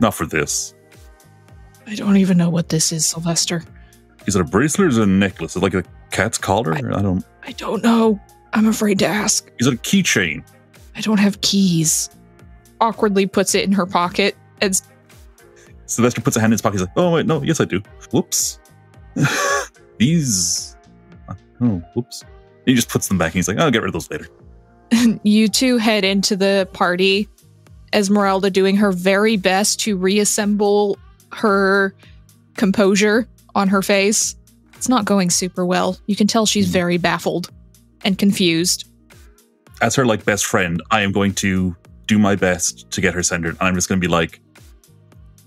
Not for this. I don't even know what this is, Sylvester. Is it a bracelet or is it a necklace? Is it like a cat's collar? I, I don't. I don't know. I'm afraid to ask. Is it a keychain? I don't have keys. Awkwardly puts it in her pocket and Sylvester puts a hand in his pocket. He's like, "Oh wait, no, yes I do. Whoops. These. Uh, oh, whoops." He just puts them back. and He's like, "I'll get rid of those later." you two head into the party. Esmeralda doing her very best to reassemble her composure on her face. It's not going super well. You can tell she's hmm. very baffled and confused. As her like best friend, I am going to do my best to get her centered. And I'm just going to be like,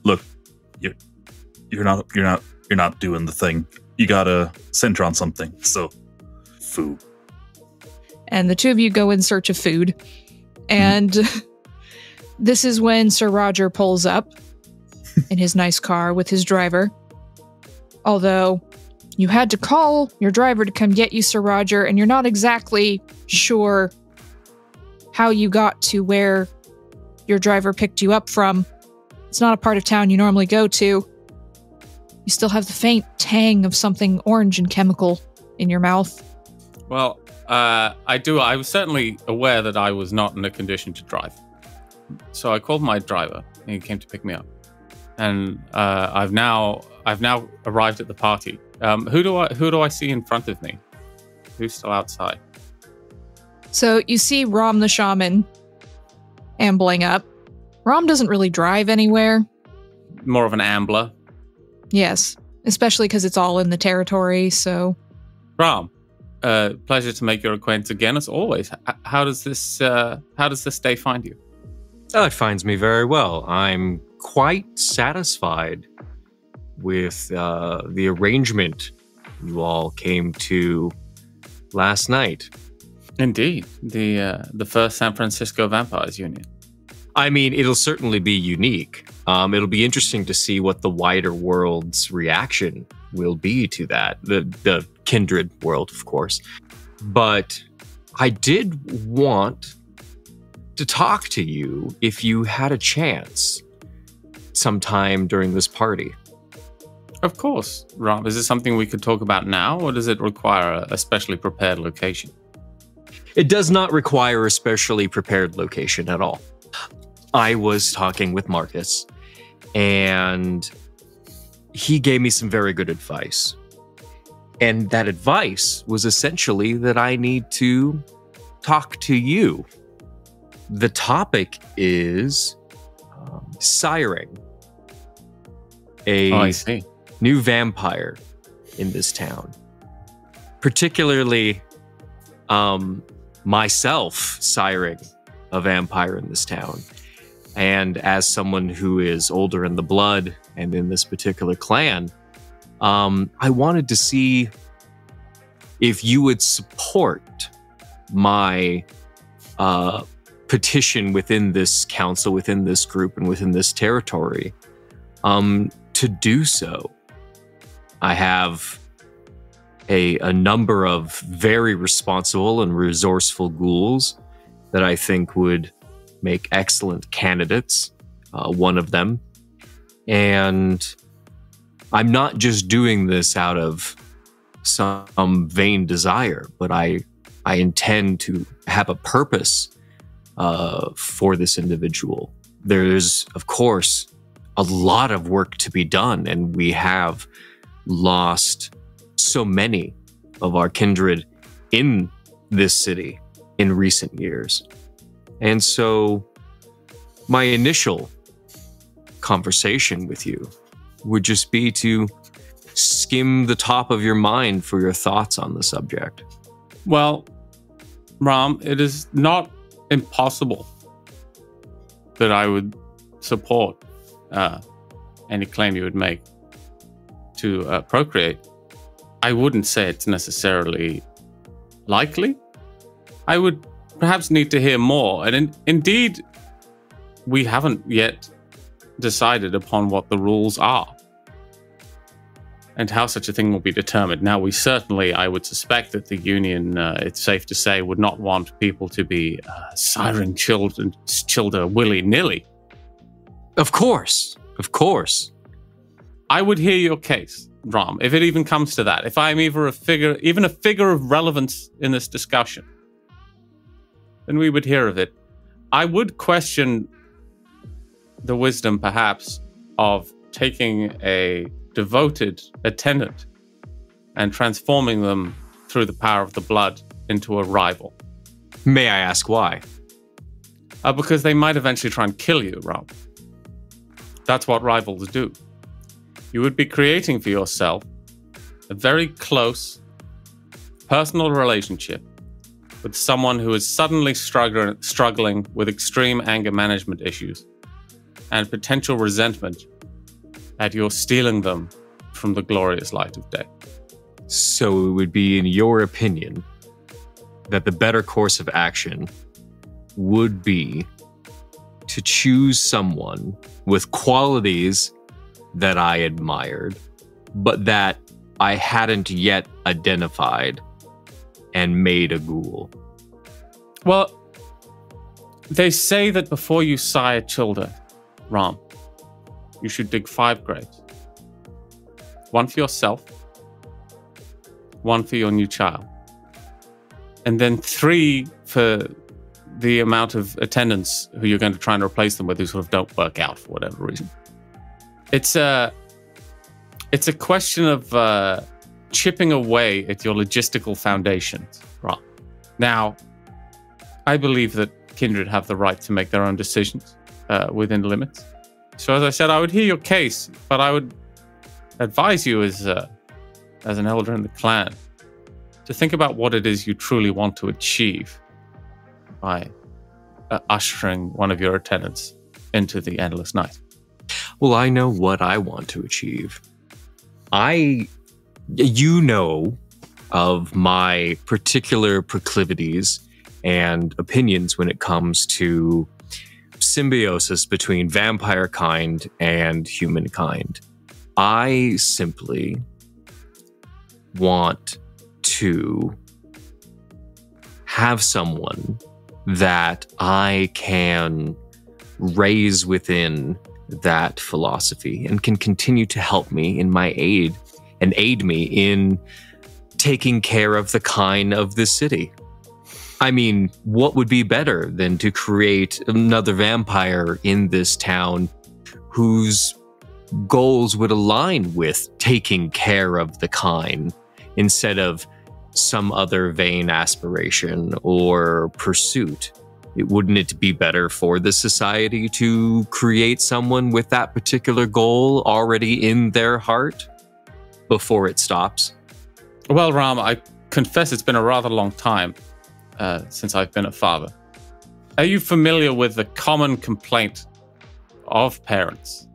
"Look, you're you're not you're not you're not doing the thing. You gotta center on something." So, food. and the two of you go in search of food. And this is when Sir Rodger pulls up in his nice car with his driver. Although you had to call your driver to come get you, Sir Rodger, and you're not exactly sure how you got to where your driver picked you up from. It's not a part of town you normally go to. You still have the faint tang of something orange and chemical in your mouth. Well, uh, I do. I was certainly aware that I was not in a condition to drive. So I called my driver, and he came to pick me up. And uh, I've now I've now arrived at the party. Um, who do I who do I see in front of me? Who's still outside? So you see Rom the shaman ambling up. Rom doesn't really drive anywhere. More of an ambler. Yes, especially because it's all in the territory. So Rom, uh, pleasure to make your acquaintance again, as always. H- how does this uh, how does this day find you? Oh, it finds me very well. I'm quite satisfied with uh, the arrangement you all came to last night. Indeed, the uh, the first San Francisco Vampires Union. I mean, it'll certainly be unique. Um, it'll be interesting to see what the wider world's reaction will be to that. The the kindred world, of course. But I did want to talk to you if you had a chance sometime during this party. Of course, Rob. Is this something we could talk about now, or does it require a, a specially prepared location? It does not require a specially prepared location at all. I was talking with Marcus, and he gave me some very good advice. And that advice was essentially that I need to talk to you. The topic is um, siring, a Oh, new vampire in this town. Particularly um myself siring a vampire in this town. And as someone who is older in the blood and in this particular clan, um, I wanted to see if you would support my uh, petition within this council, within this group, and within this territory um, to do so. I have a, a number of very responsible and resourceful ghouls that I think would make excellent candidates. Uh, one of them. And I'm not just doing this out of some vain desire, but I I intend to have a purpose uh, for this individual. There's, of course, a lot of work to be done, and we have lost so many of our kindred in this city in recent years. And so, my initial conversation with you would just be to skim the top of your mind for your thoughts on the subject. Well, Ram, it is not impossible that I would support uh, any claim you would make to uh, procreate. I wouldn't say it's necessarily likely. I would perhaps need to hear more. And in- indeed, we haven't yet decided upon what the rules are and how such a thing will be determined. Now, we certainly, I would suspect that the union, uh, it's safe to say, would not want people to be uh, siring children, children willy nilly. Of course, of course. I would hear your case, Ram, if it even comes to that. If I'm either a figure, even a figure of relevance in this discussion, then we would hear of it. I would question the wisdom, perhaps, of taking a devoted attendant and transforming them through the power of the blood into a rival. May I ask why? Uh, because they might eventually try and kill you, Rob. That's what rivals do. You would be creating for yourself a very close personal relationship with someone who is suddenly struggling, with extreme anger management issues and potential resentment at you're stealing them from the glorious light of day. So it would be, in your opinion, that the better course of action would be to choose someone with qualities that I admired, but that I hadn't yet identified and made a ghoul. Well, they say that before you sire children, Ram, you should dig five graves one for yourself, one for your new child, and then three for the amount of attendants who you're going to try and replace them with who sort of don't work out for whatever reason. It's a it's a question of uh, chipping away at your logistical foundations, right? Now, I believe that kindred have the right to make their own decisions uh, within limits. So, as I said, I would hear your case, but I would advise you as uh, as an elder in the clan to think about what it is you truly want to achieve by uh, ushering one of your attendants into the endless night. Well, I know what I want to achieve. I, you know, of my particular proclivities and opinions when it comes to symbiosis between vampire kind and humankind. I simply want to have someone that I can raise within that philosophy and can continue to help me in my aid and aid me in taking care of the kind of the city. I mean, what would be better than to create another vampire in this town whose goals would align with taking care of the kind instead of some other vain aspiration or pursuit? It, wouldn't it be better for the society to create someone with that particular goal already in their heart before it stops? Well, Ram, I confess it's been a rather long time uh, since I've been a father. Are you familiar with the common complaint of parents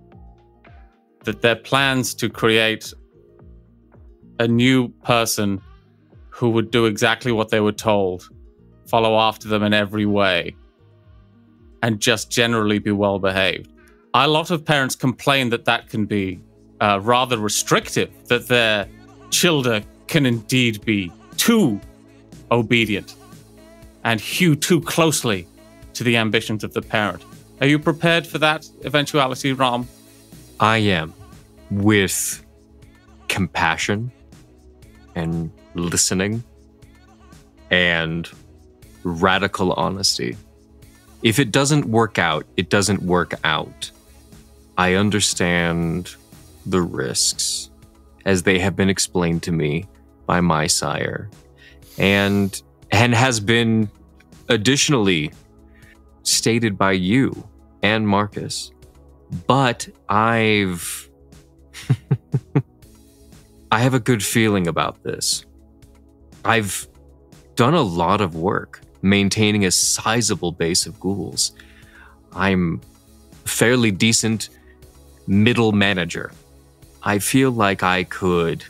that their plans to create a new person who would do exactly what they were told, follow after them in every way, and just generally be well behaved. A lot of parents complain that that can be uh, rather restrictive, that their children can indeed be too obedient and hew too closely to the ambitions of the parent. Are you prepared for that eventuality, Ram? I am with compassion and listening and radical honesty. If it doesn't work out, it doesn't work out. I understand the risks as they have been explained to me by my sire and and has been additionally stated by you and Marcus. But I've I have a good feeling about this. I've done a lot of work maintaining a sizable base of ghouls. I'm fairly decent middle manager. I feel like I could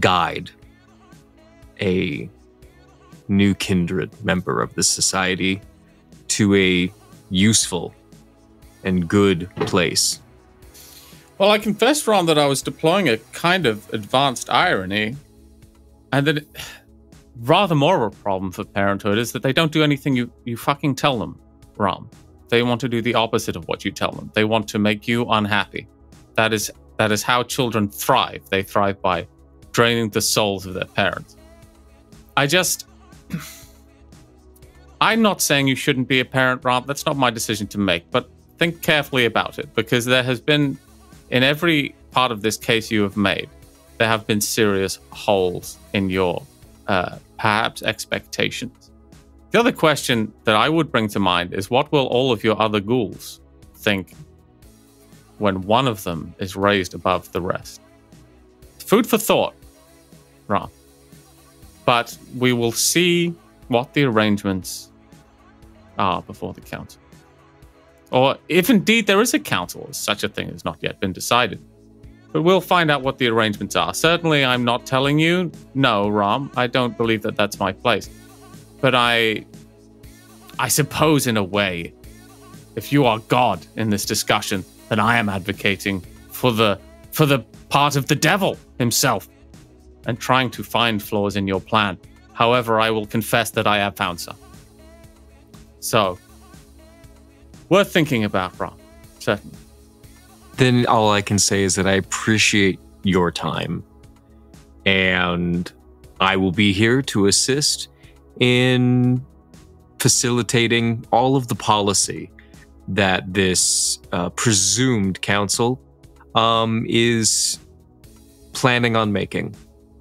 guide a new kindred member of the society to a useful and good place. Well, I confess, Ron, that I was deploying a kind of advanced irony, and that rather more of a problem for parenthood is that they don't do anything you, you fucking tell them, Ron. They want to do the opposite of what you tell them. They want to make you unhappy. That is that is how children thrive. They thrive by draining the souls of their parents. I just I'm not saying you shouldn't be a parent, Rob. That's not my decision to make, but think carefully about it because there has been in every part of this case you have made, there have been serious holes in your uh, perhaps expectations. The other question that I would bring to mind is what will all of your other ghouls think when one of them is raised above the rest? Food for thought, Ron. But we will see what the arrangements are before the council. Or if indeed there is a council, such a thing has not yet been decided. But we'll find out what the arrangements are. Certainly, I'm not telling you. No, Ram, I don't believe that that's my place. But I. I suppose, in a way, if you are God in this discussion, then I am advocating for the for the part of the devil himself and trying to find flaws in your plan. However, I will confess that I have found some. So, worth thinking about, Ron. Certainly. Then all I can say is that I appreciate your time. And I will be here to assist in facilitating all of the policy that this uh, presumed council um, is planning on making.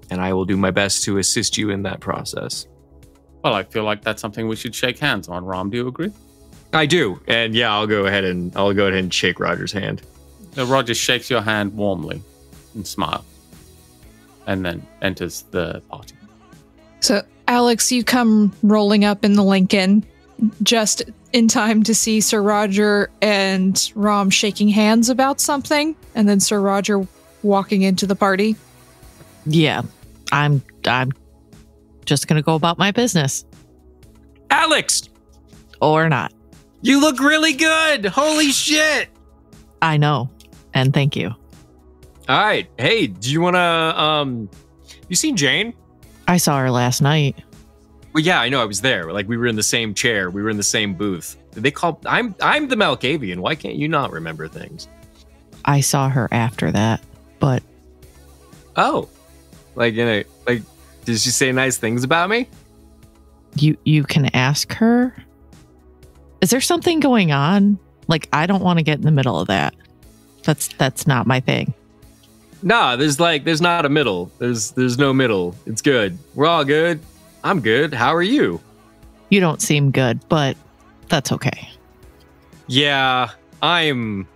And I will do my best to assist you in that process. Well, I feel like that's something we should shake hands on, Rom. Do you agree? I do. And yeah, I'll go ahead and I'll go ahead and shake Rodger's hand. So Rodger shakes your hand warmly and smiles and then enters the party. So, Alex, you come rolling up in the Lincoln just in time to see Sir Rodger and Rom shaking hands about something, and then Sir Rodger walking into the party. Yeah, I'm I'm just gonna go about my business Alex, or not. you look really good. Holy shit. I know, and thank you. All right. Hey, do you want to um you seen Jane? I saw her last night. Well, yeah, I know I was there. Like we were in the same chair. We were in the same booth. They call I'm I'm the Malkavian. Why can't you not remember things? I saw her after that, but Oh. Like you know, like did she say nice things about me? you you can ask her. Is there something going on? Like I don't want to get in the middle of that. That's that's not my thing. Nah, there's like there's not a middle. There's there's no middle. It's good. We're all good. I'm good. How are you? You don't seem good, but that's okay. Yeah, I'm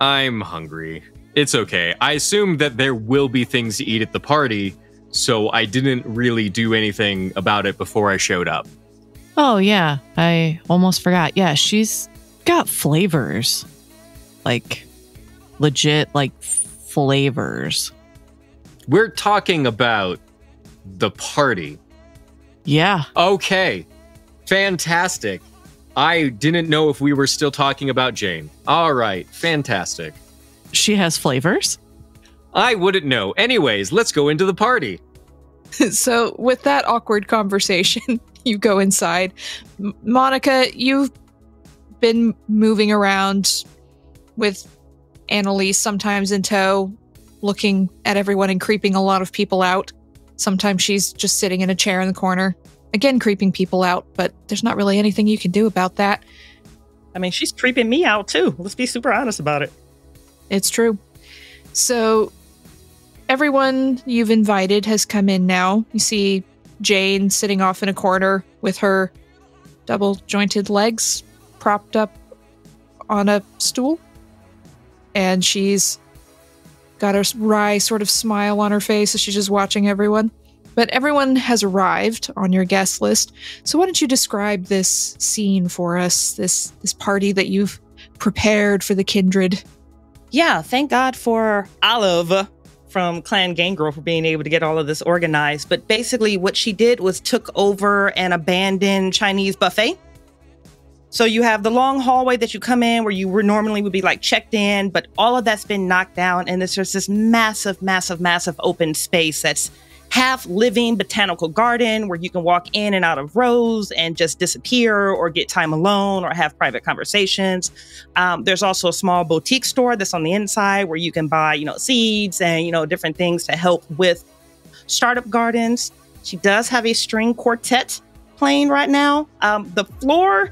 I'm hungry. It's okay. I assumed that there will be things to eat at the party, so I didn't really do anything about it before I showed up. Oh yeah, I almost forgot. Yeah, she's got flavors. Like legit like flavors. We're talking about the party. Yeah. Okay. Fantastic. I didn't know if we were still talking about Jane. All right. Fantastic. She has flavors. I wouldn't know. Anyways, let's go into the party. so, with that awkward conversation, you go inside. M- Monika, you've been moving around with Annalise, sometimes in tow, looking at everyone and creeping a lot of people out. Sometimes she's just sitting in a chair in the corner, again, creeping people out, but there's not really anything you can do about that. I mean, she's creeping me out too. Let's be super honest about it. It's true. So, everyone you've invited has come in now. You see Jane sitting off in a corner with her double jointed legs propped up on a stool. And she's got a wry sort of smile on her face as she's just watching everyone. But everyone has arrived on your guest list. So why don't you describe this scene for us, this this party that you've prepared for the kindred? Yeah, thank God for Olive from Clan Gangrel for being able to get all of this organized. But basically, what she did was took over an abandoned Chinese buffet. So you have the long hallway that you come in where you were normally would be like checked in, but all of that's been knocked down. And there's just this massive, massive, massive open space that's half living botanical garden where you can walk in and out of rows and just disappear or get time alone or have private conversations. Um, there's also a small boutique store that's on the inside where you can buy, you know, seeds and, you know, different things to help with startup gardens. She does have a string quartet playing right now. Um, the floor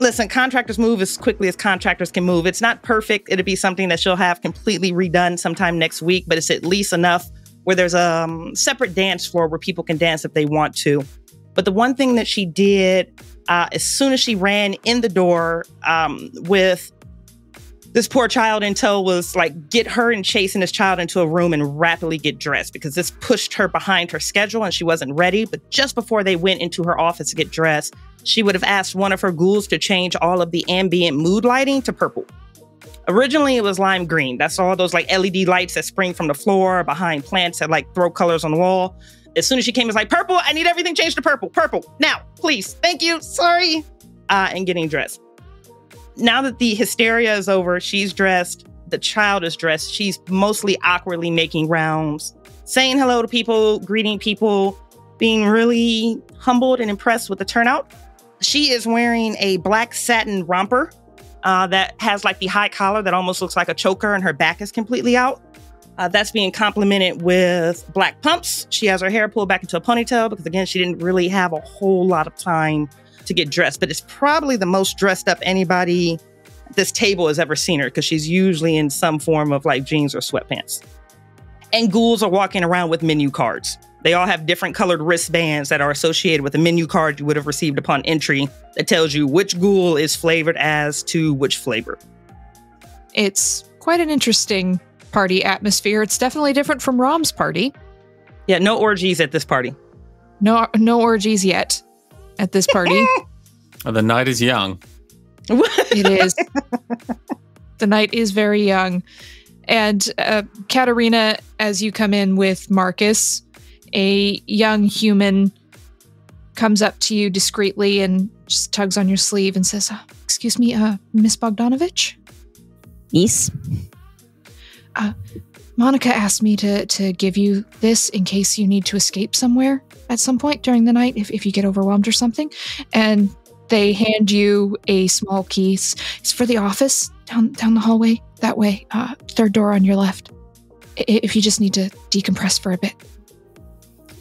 listen, contractors move as quickly as contractors can move. It's not perfect. It'll be something that she'll have completely redone sometime next week, but it's at least enough where there's a um, separate dance floor where people can dance if they want to. But the one thing that she did uh, as soon as she ran in the door um, with this poor child in tow was like get her and chasing this child into a room and rapidly get dressed because this pushed her behind her schedule and she wasn't ready. But just before they went into her office to get dressed, she would have asked one of her ghouls to change all of the ambient mood lighting to purple. Originally, it was lime green. That's all those like LED lights that spring from the floor behind plants that like throw colors on the wall. As soon as she came, it's like purple. I need everything changed to purple. Purple now, please. Thank you. Sorry. Uh, and getting dressed. Now that the hysteria is over, she's dressed. The child is dressed. She's mostly awkwardly making rounds, saying hello to people, greeting people, being really humbled and impressed with the turnout. She is wearing a black satin romper uh, that has like the high collar that almost looks like a choker, and her back is completely out. Uh, that's being complemented with black pumps. She has her hair pulled back into a ponytail because, again, she didn't really have a whole lot of time to get dressed. But it's probably the most dressed up anybody this table has ever seen her because she's usually in some form of like jeans or sweatpants. And ghouls are walking around with menu cards. They all have different colored wristbands that are associated with a menu card you would have received upon entry that tells you which ghoul is flavored as to which flavor. It's quite an interesting party atmosphere. It's definitely different from Rom's party. Yeah, no orgies at this party. No no orgies yet at this party. Oh, the night is young. it is. the night is very young. And uh, Katerina, as you come in with Marcus, a young human comes up to you discreetly and just tugs on your sleeve and says, uh, "Excuse me, uh, Miss Bogdanovich." Yes. Uh, Monika asked me to to give you this in case you need to escape somewhere at some point during the night if, if you get overwhelmed or something. And they hand you a small key. It's, for the office down down the hallway that way. Uh, third door on your left. If you just need to decompress for a bit.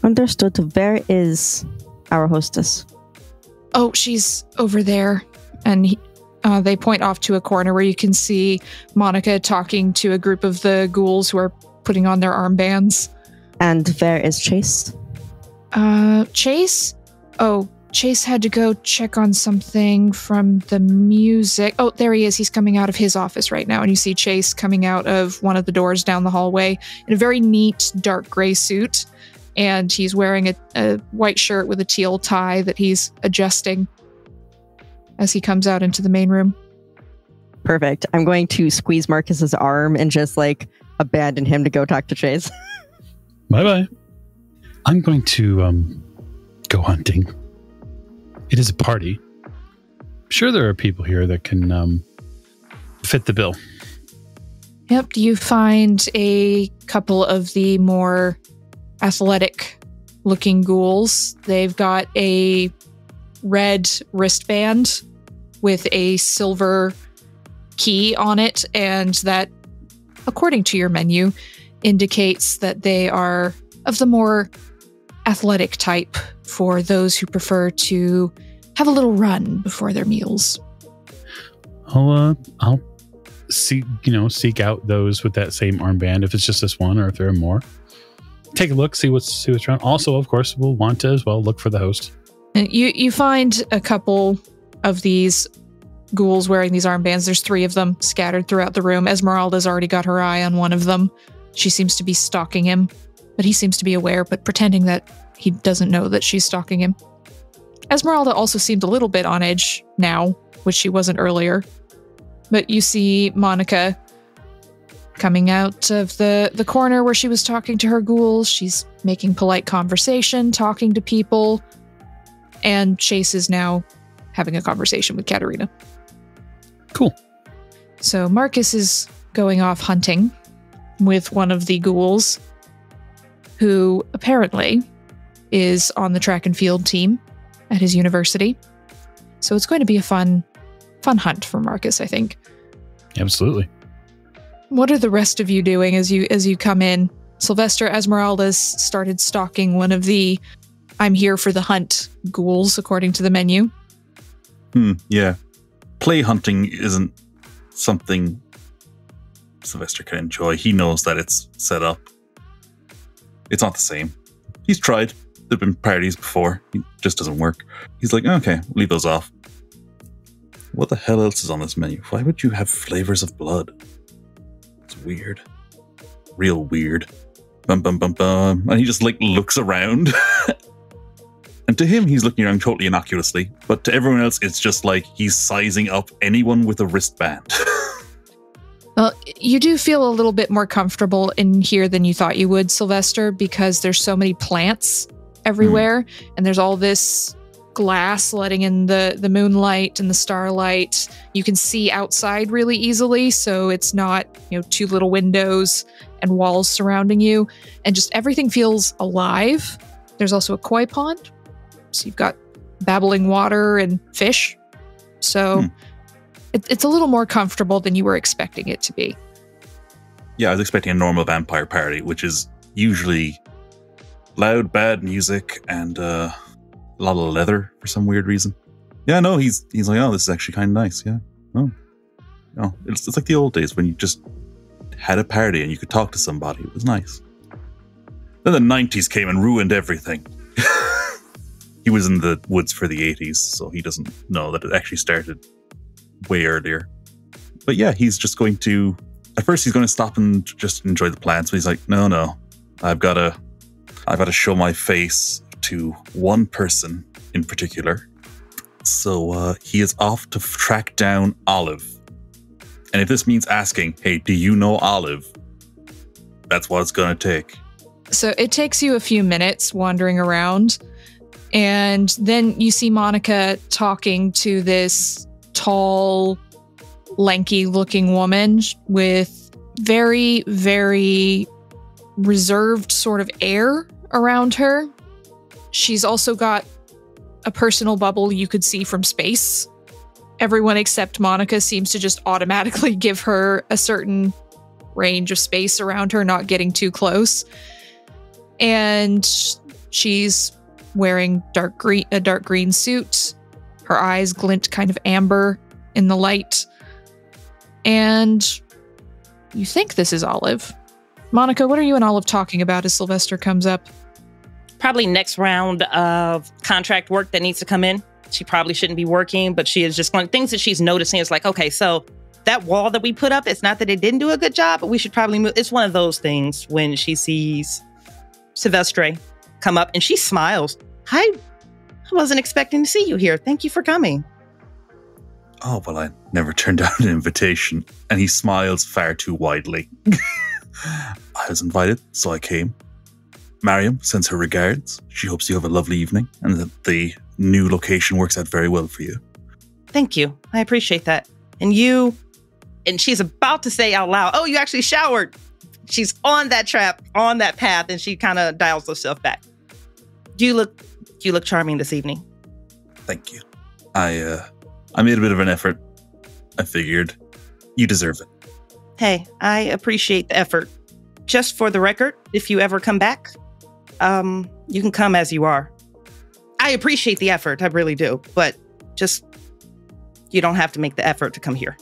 Understood. Where is our hostess? Oh, she's over there. And he, uh, they point off to a corner where you can see Monika talking to a group of the ghouls who are putting on their armbands. And where is Chase? Uh, Chase? Oh, Chase had to go check on something from the music. Oh, there he is. He's coming out of his office right now. And you see Chase coming out of one of the doors down the hallway in a very neat dark gray suit. And he's wearing a, a white shirt with a teal tie that he's adjusting. as he comes out into the main room. Perfect. I'm going to squeeze Marcus's arm and just like abandon him to go talk to Chase. Bye bye. I'm going to um, go hunting. It is a party. I'm Sure, there are people here that can um, fit the bill. Yep, you find a couple of the more athletic looking ghouls. They've got a red wristband with a silver key on it, and that, according to your menu, indicates that they are of the more athletic type for those who prefer to have a little run before their meals. I'll uh, I'll seek you know seek out those with that same armband if it's just this one or if there are more. Take a look, see what's see what's around. Also, of course, we'll want to as well look for the host. And you you find a couple of these ghouls wearing these armbands. There's three of them scattered throughout the room. Esmeralda's already got her eye on one of them. She seems to be stalking him, but he seems to be aware, but pretending that he doesn't know that she's stalking him. Esmeralda also seemed a little bit on edge now, which she wasn't earlier. But you see Monika coming out of the, the corner where she was talking to her ghouls. She's making polite conversation, talking to people. And Chase is now having a conversation with Katerina. Cool. So Marcus is going off hunting with one of the ghouls, who apparently is on the track and field team at his university. So it's going to be a fun, fun hunt for Marcus, I think. Absolutely. What are the rest of you doing as you as you come in? Sylvester Esmeralda's started stalking one of the I'm here for the hunt ghouls, according to the menu. Hmm, yeah. Play hunting isn't something Sylvester can enjoy. He knows that it's set up. It's not the same. He's tried. There've been parties before. It just doesn't work. He's like, okay, leave those off. What the hell else is on this menu? Why would you have flavors of blood? It's weird. Real weird. Bum bum bum bum. And he just like looks around. and to him, he's looking around totally innocuously. But to everyone else, it's just like he's sizing up anyone with a wristband. Well, you do feel a little bit more comfortable in here than you thought you would, Sylvester, because there's so many plants everywhere and there's all this glass letting in the the moonlight and the starlight. You can see outside really easily, so it's not, you know, two little windows and walls surrounding you and just everything feels alive. There's also a koi pond. So you've got babbling water and fish. So Hmm. It, it's a little more comfortable than you were expecting it to be. yeah, I was expecting a normal vampire party, which is usually loud, bad music and uh, a lot of leather for some weird reason. Yeah, no, he's he's like, oh, this is actually kind of nice. Yeah, oh, oh, it's, it's like the old days when you just had a party and you could talk to somebody. It was nice. Then the '90s came and ruined everything. he was in the woods for the '80s, so he doesn't know that it actually started way earlier. But yeah, he's just going to at first he's going to stop and just enjoy the plants, but he's like, no, no, I've got to, I've got to show my face to one person in particular. So uh, he is off to track down Olive, and if this means asking, hey, do you know Olive? That's what it's going to take. So it takes you a few minutes wandering around, and then you see Monika talking to this tall, lanky looking woman with very, very reserved sort of air around her. She's also got a personal bubble you could see from space. Everyone except Monika seems to just automatically give her a certain range of space around her, not getting too close. And she's wearing dark green a dark green suit. Her eyes glint kind of amber in the light. And you think this is Olive. Monika, what are you and Olive talking about as Sylvester comes up? Probably next round of contract work that needs to come in. She probably shouldn't be working, but she is just going things that she's noticing is like, okay, so that wall that we put up, it's not that it didn't do a good job, but we should probably move. It's one of those things when she sees Sylvester come up and she smiles. Hi, I wasn't expecting to see you here. Thank you for coming. Oh, well, I never turned down an invitation. And he smiles far too widely. I was invited, so I came. Mariam sends her regards. She hopes you have a lovely evening and that the new location works out very well for you. Thank you. I appreciate that. And you, and she's about to say out loud, Oh, you actually showered. She's on that trap, on that path, and she kind of dials herself back. You look, you look charming this evening? Thank you. I, uh, I made a bit of an effort. I figured you deserve it. Hey, I appreciate the effort. Just for the record, if you ever come back, um, you can come as you are. I appreciate the effort, I really do, but just you don't have to make the effort to come here.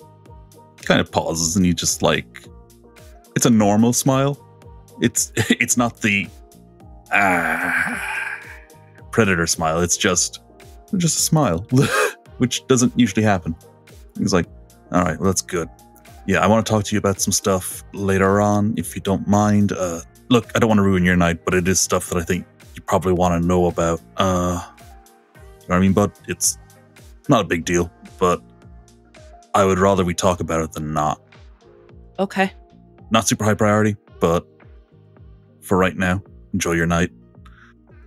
Kind of pauses and you just like, it's a normal smile. It's it's not the ah, predator smile. It's just just a smile, which doesn't usually happen. He's like, all right, well, that's good. Yeah, I want to talk to you about some stuff later on, if you don't mind. Uh, look, I don't want to ruin your night, but it is stuff that I think you probably want to know about. Uh, you know what I mean? But it's not a big deal, but I would rather we talk about it than not. Okay. Not super high priority, but for right now, enjoy your night.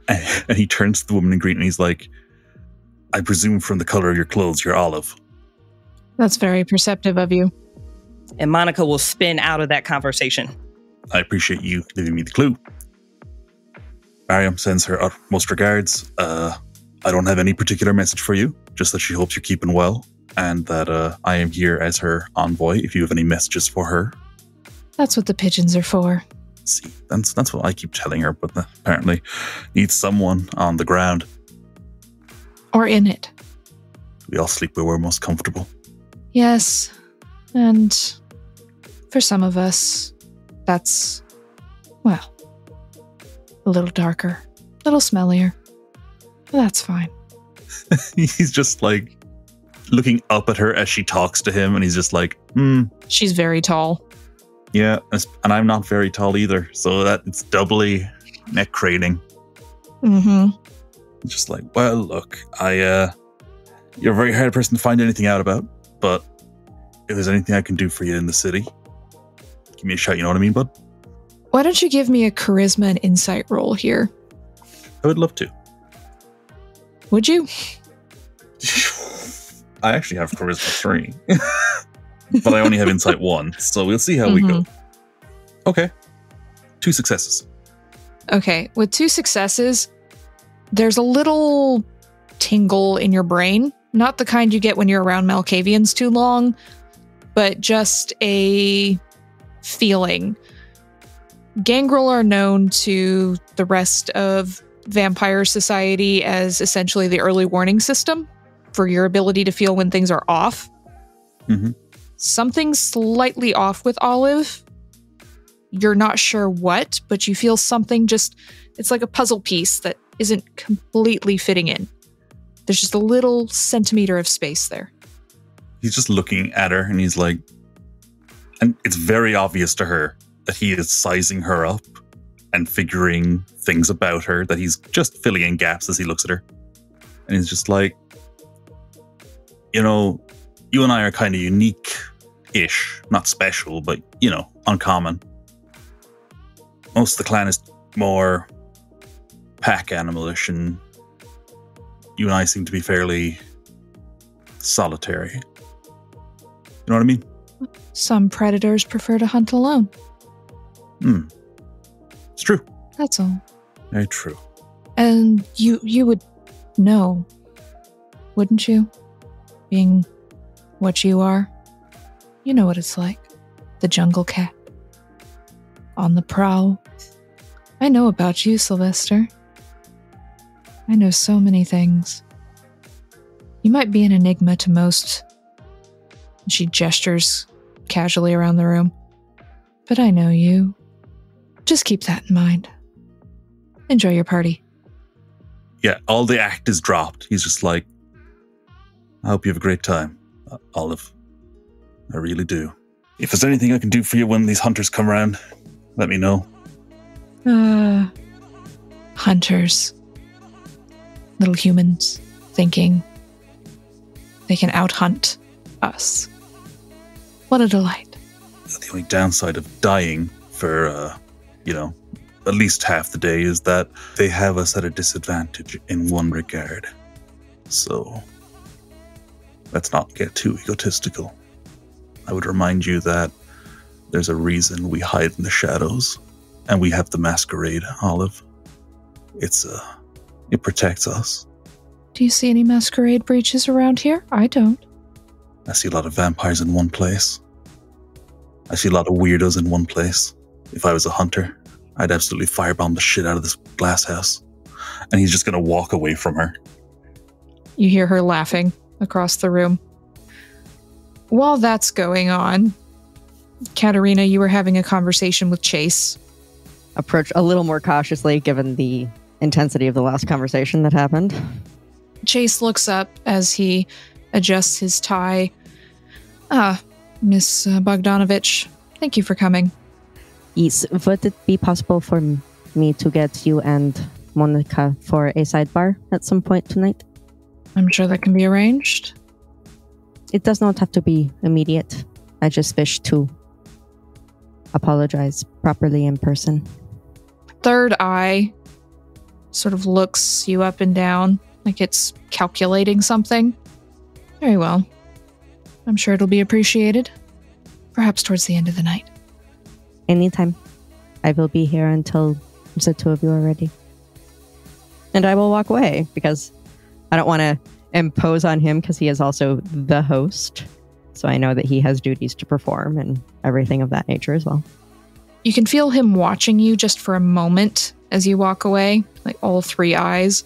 And he turns to the woman in green and he's like, I presume from the color of your clothes, you're olive. That's very perceptive of you. And Monika will spin out of that conversation. I appreciate you giving me the clue. Mariam sends her utmost regards. Uh, I don't have any particular message for you, just that she hopes you're keeping well, and that uh, I am here as her envoy if you have any messages for her. That's what the pigeons are for. See, that's that's what I keep telling her, but apparently needs someone on the ground. Or in it. We all sleep where we're most comfortable. Yes. And for some of us, that's, well, a little darker, a little smellier. That's fine. he's just like looking up at her as she talks to him, and he's just like, hmm. She's very tall. Yeah, and I'm not very tall either, so that it's doubly neck craning. Mm-hmm. Just like, well, look, I, uh, you're a very hard person to find anything out about, but if there's anything I can do for you in the city, give me a shout. You know what I mean, bud? Why don't you give me a charisma and insight roll here? I would love to. Would you? I actually have charisma three, but I only have insight one, so we'll see how mm-hmm. we go. Mm-hmm. Okay, two successes. Okay, with two successes, there's a little tingle in your brain. Not the kind you get when you're around Malkavians too long, but just a feeling. Gangrel are known to the rest of vampire society as essentially the early warning system for your ability to feel when things are off. Mm-hmm. Something's slightly off with Olive. You're not sure what, but you feel something just, it's like a puzzle piece that isn't completely fitting in. There's just a little centimeter of space there. He's just looking at her and he's like, and it's very obvious to her that he is sizing her up and figuring things about her, that he's just filling in gaps as he looks at her. And he's just like, you know, you and I are kind of unique ish, not special, but, you know, uncommon. Most of the clan is more pack animalish, and you and I seem to be fairly solitary. You know what I mean? Some predators prefer to hunt alone. Hmm. It's true. That's all. Very true. And you you would know, wouldn't you? Being what you are. You know what it's like. The jungle cat. On the prowl. I know about you, Sylvester. I know so many things. You might be an enigma to most. She gestures casually around the room. But I know you. Just keep that in mind. Enjoy your party. Yeah, all the act is dropped. He's just like, I hope you have a great time, uh, Olive. I really do. If there's anything I can do for you when these hunters come around, let me know. Uh, hunters little humans thinking they can out hunt us. What a delight. The only downside of dying for, uh, you know, at least half the day is that they have us at a disadvantage in one regard. So, let's not get too egotistical. I would remind you that there's a reason we hide in the shadows and we have the masquerade, Olive. It's, uh, it protects us. Do you see any masquerade breaches around here? I don't. I see a lot of vampires in one place. I see a lot of weirdos in one place. If I was a hunter, I'd absolutely firebomb the shit out of this glass house. And he's just gonna walk away from her. You hear her laughing across the room. While that's going on, Katerina, you were having a conversation with Chase. Approach a little more cautiously given the intensity of the last conversation that happened. Chase looks up as he adjusts his tie. Ah, Miss uh, Bogdanovich, thank you for coming. Yes, would it be possible for me to get you and Monika for a sidebar at some point tonight? I'm sure that can be arranged. It does not have to be immediate. I just wish to apologize properly in person. Third eye sort of looks you up and down like it's calculating something. Very well. I'm sure it'll be appreciated. Perhaps towards the end of the night. Anytime. I will be here until the two of you are ready. And I will walk away because I don't want to impose on him because he is also the host. So I know that he has duties to perform and everything of that nature as well. You can feel him watching you just for a moment as you walk away, like all three eyes.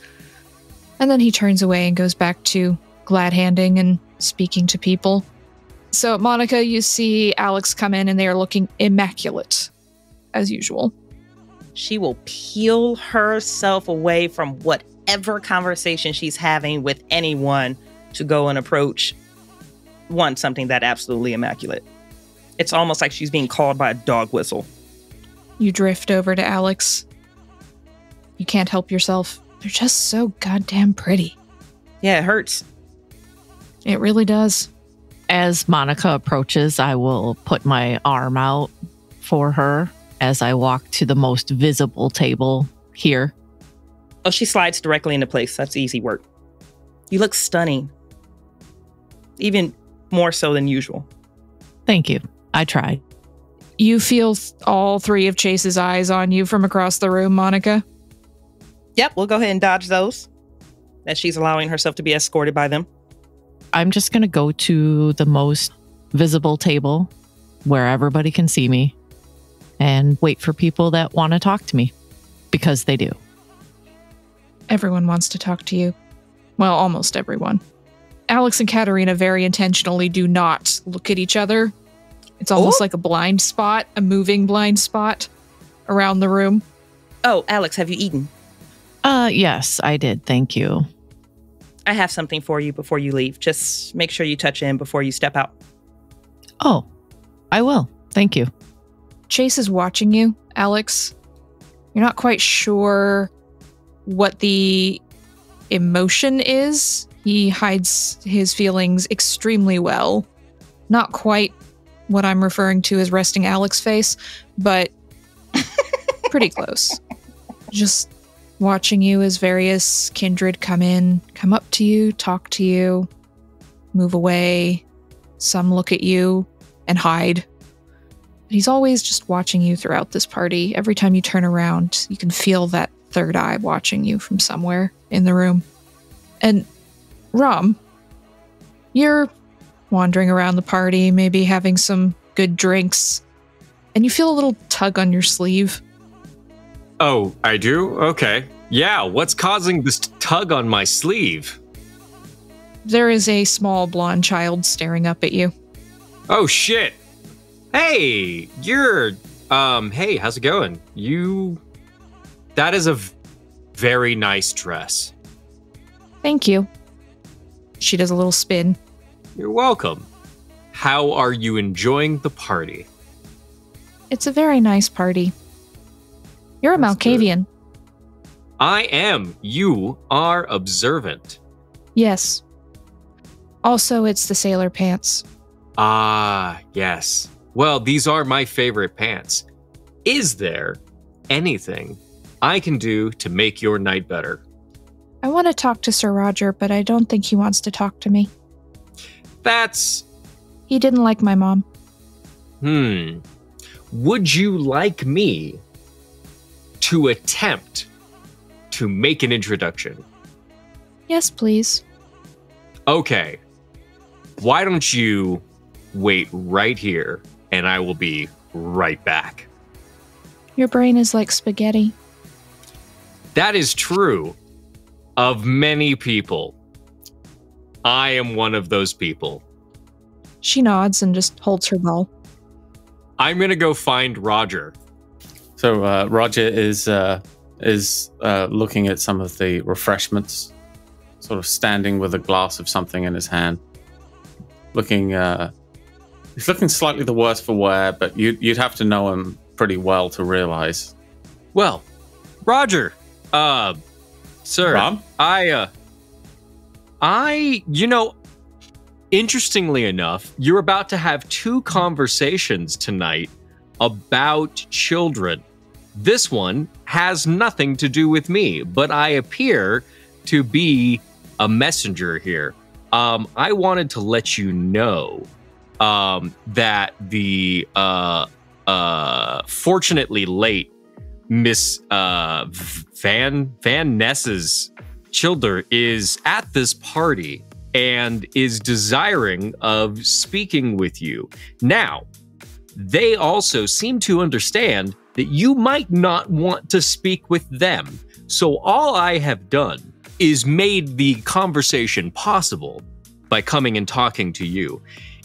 And then he turns away and goes back to glad handing and speaking to people. So, Monika, you see Alex come in and they are looking immaculate, as usual. She will peel herself away from whatever conversation she's having with anyone to go and approach one something that absolutely immaculate. It's almost like she's being called by a dog whistle. You drift over to Alex. You can't help yourself. They're just so goddamn pretty. Yeah, it hurts. It really does. As Monika approaches, I will put my arm out for her as I walk to the most visible table here. Oh, she slides directly into place. That's easy work. You look stunning. Even more so than usual. Thank you. I tried. You feel all three of Chase's eyes on you from across the room, Monika. Yep, we'll go ahead and dodge those. As she's allowing herself to be escorted by them. I'm just going to go to the most visible table where everybody can see me and wait for people that want to talk to me because they do. Everyone wants to talk to you. Well, almost everyone. Alex and Katerina very intentionally do not look at each other. It's almost Oh. like a blind spot, a moving blind spot around the room. Oh, Alex, have you eaten? Uh yes, I did. Thank you. I have something for you before you leave. Just make sure you touch in before you step out. Oh, I will. Thank you. Chase is watching you, Alex. You're not quite sure what the emotion is. He hides his feelings extremely well. Not quite what I'm referring to as resting Alex face, but pretty close. Just watching you as various kindred come in, come up to you, talk to you, move away. Some look at you and hide. He's always just watching you throughout this party. Every time you turn around, you can feel that third eye watching you from somewhere in the room. And Rom, you're wandering around the party, maybe having some good drinks, and you feel a little tug on your sleeve. Oh, I do? Okay. Yeah, what's causing this tug on my sleeve? There is a small blonde child staring up at you. Oh shit. Hey, you're um hey, how's it going? You That is a very nice dress. Thank you. She does a little spin. You're welcome. How are you enjoying the party? It's a very nice party. You're a That's good. Malkavian. I am. You are observant. Yes. Also, it's the sailor pants. Ah, yes. Well, these are my favorite pants. Is there anything I can do to make your night better? I want to talk to Sir Rodger, but I don't think he wants to talk to me. That's. He didn't like my mom. Hmm. Would you like me to attempt to make an introduction? Yes, please. Okay. Why don't you wait right here and I will be right back? Your brain is like spaghetti. That is true of many people. I am one of those people. She nods and just holds her ball. I'm going to go find Rodger. So uh, Rodger is uh, is uh, looking at some of the refreshments, sort of standing with a glass of something in his hand, looking. Uh, he's looking slightly the worse for wear, but you, you'd have to know him pretty well to realize. Well, Rodger, uh, sir, Rob? I, uh, I, you know, interestingly enough, you're about to have two conversations tonight about children. This one has nothing to do with me, but I appear to be a messenger here. Um, I wanted to let you know um, that the uh, uh, fortunately late Miss uh, Van Van Ness's Childer is at this party and is desiring of speaking with you. Now, they also seem to understand that you might not want to speak with them. So all I have done is made the conversation possible by coming and talking to you.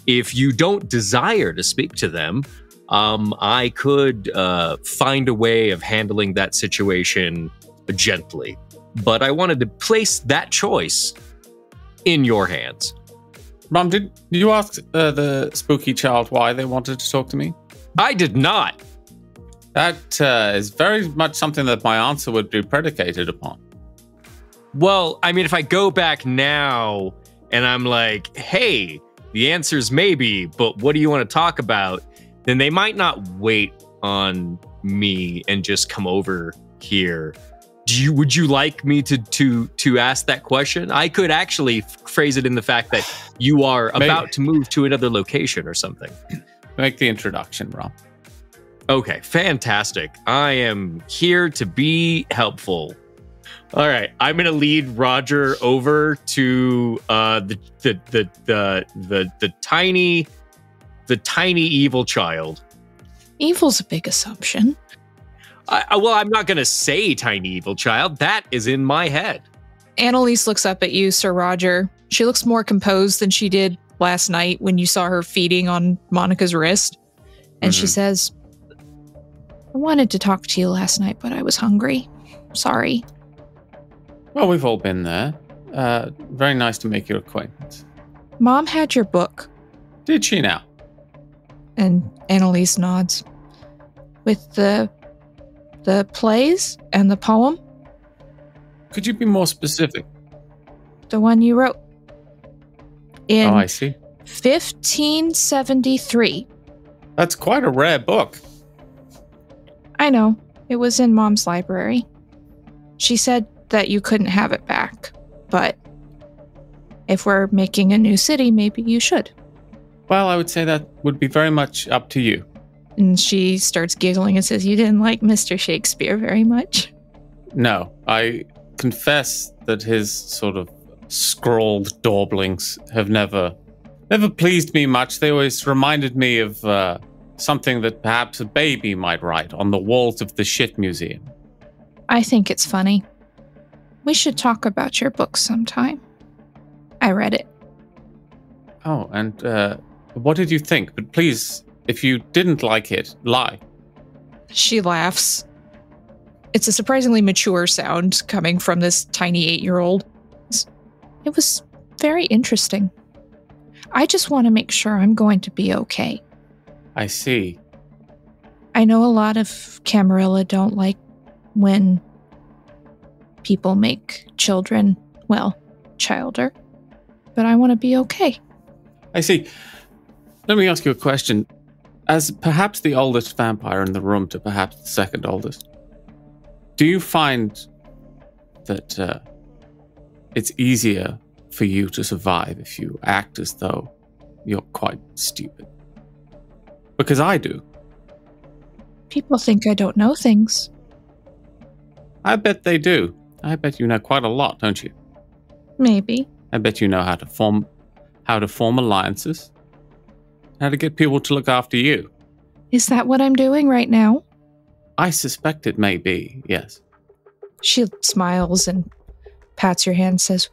If you don't desire to speak to them, um, I could uh, find a way of handling that situation gently. But I wanted to place that choice in your hands. Mom, did you ask uh, the spooky child why they wanted to talk to me? I did not. That uh, is very much something that my answer would be predicated upon. Well, I mean, if I go back now and I'm like, hey, the answer's maybe, but what do you want to talk about? Then they might not wait on me and just come over here. Do you would you like me to to to ask that question? I could actually phrase it in the fact that you are Maybe. about to move to another location or something. Make the introduction, Rob. Okay, fantastic. I am here to be helpful. All right, I'm gonna lead Rodger over to uh, the, the the the the the tiny the tiny evil child. Evil's a big assumption. I, I- well, I'm not gonna say tiny evil child. That is in my head. Annalise looks up at you, Sir Rodger. She looks more composed than she did last night when you saw her feeding on Monika's wrist. And she Mhm. says, I wanted to talk to you last night, but I was hungry. Sorry. Well, we've all been there. Uh, very nice to make your acquaintance. Mom had your book. Did she now? And Annalise nods. With the the plays and the poem, Could you be more specific? the one you wrote. In oh, I see. 1573. That's quite a rare book. I know. It was in mom's library. She said that you couldn't have it back, but if we're making a new city, maybe you should. Well, I would say that would be very much up to you. And she starts giggling and says, You didn't like Mr. Shakespeare very much. No, I confess that his sort of scrawled dawblings have never, never pleased me much. They always reminded me of uh, something that perhaps a baby might write on the walls of the shit museum. I think it's funny. We should talk about your book sometime. I read it. Oh, and uh, what did you think? But please, if you didn't like it, lie. She laughs. It's a surprisingly mature sound coming from this tiny eight year old. It was very interesting. I just want to make sure I'm going to be okay. I see. I know a lot of Camarilla don't like when people make children, well, childer. but I want to be okay. I see. Let me ask you a question. As perhaps the oldest vampire in the room to perhaps the second oldest, do you find that uh, it's easier for you to survive if you act as though you're quite stupid? Because I do. People think I don't know things. I bet they do. I bet you know quite a lot, don't you? Maybe. I bet you know how to form how to form alliances, how to get people to look after you. Is that what I'm doing right now? I suspect it may be, yes. She smiles and pats your hand and says,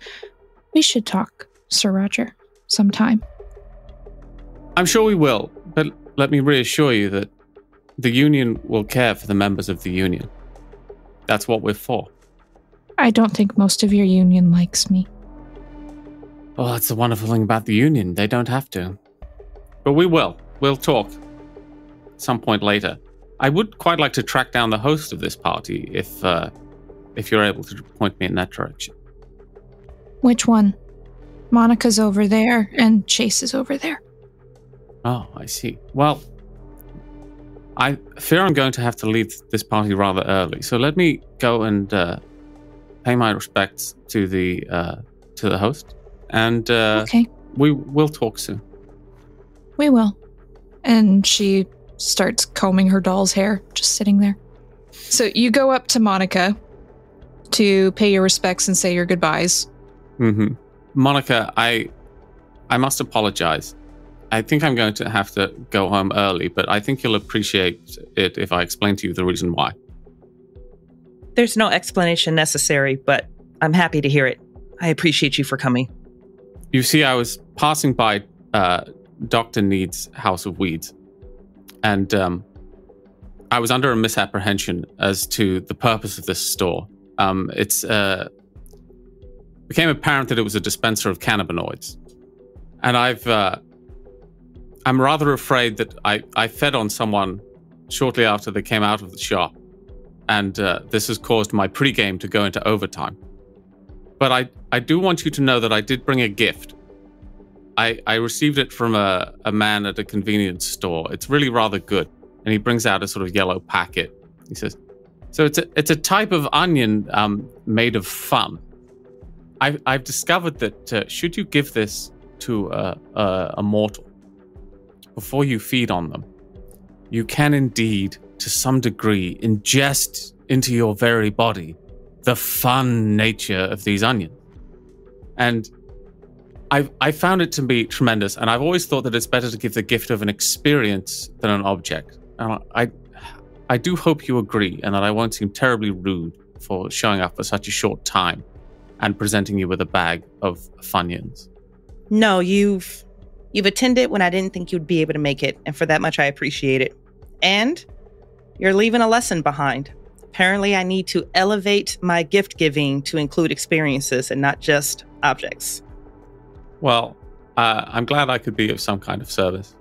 We should talk, Sir Rodger, sometime. I'm sure we will, but let me reassure you that the Union will care for the members of the Union. That's what we're for. I don't think most of your union likes me. Well, that's the wonderful thing about the Union. They don't have to. But we will. We'll talk. Some point later. I would quite like to track down the host of this party if uh, if you're able to point me in that direction. Which one? Monika's over there and Chase is over there. Oh, I see. Well, I fear I'm going to have to leave this party rather early, so let me go and uh, pay my respects to the uh, to the host, and uh, okay, we will talk soon. We will. And she starts combing her doll's hair, just sitting there. So you go up to Monika to pay your respects and say your goodbyes. hmm Monika, I I must apologize. I think I'm going to have to go home early, but I think you'll appreciate it if I explain to you the reason why. There's no explanation necessary, but I'm happy to hear it. I appreciate you for coming. You see, I was passing by uh, Dr. Need's House of Weeds, and um, I was under a misapprehension as to the purpose of this store. Um, it's uh, became apparent that it was a dispenser of cannabinoids, and I've uh, I'm rather afraid that I, I fed on someone shortly after they came out of the shop, and uh, this has caused my pregame to go into overtime. But I, I do want you to know that I did bring a gift. I, I received it from a, a man at a convenience store. It's really rather good. And he brings out a sort of yellow packet. He says, So it's a, it's a type of onion um, made of fun. I've, I've discovered that uh, should you give this to a, a, a mortal before you feed on them, you can indeed, to some degree, ingest into your very body the fun nature of these onions. And I I found it to be tremendous, and I've always thought that it's better to give the gift of an experience than an object. And I I do hope you agree, and that I won't seem terribly rude for showing up for such a short time and presenting you with a bag of funyuns. No, you've you've attended when I didn't think you'd be able to make it, and for that much I appreciate it. And you're leaving a lesson behind. Apparently, I need to elevate my gift giving to include experiences and not just objects. Well, uh, I'm glad I could be of some kind of service.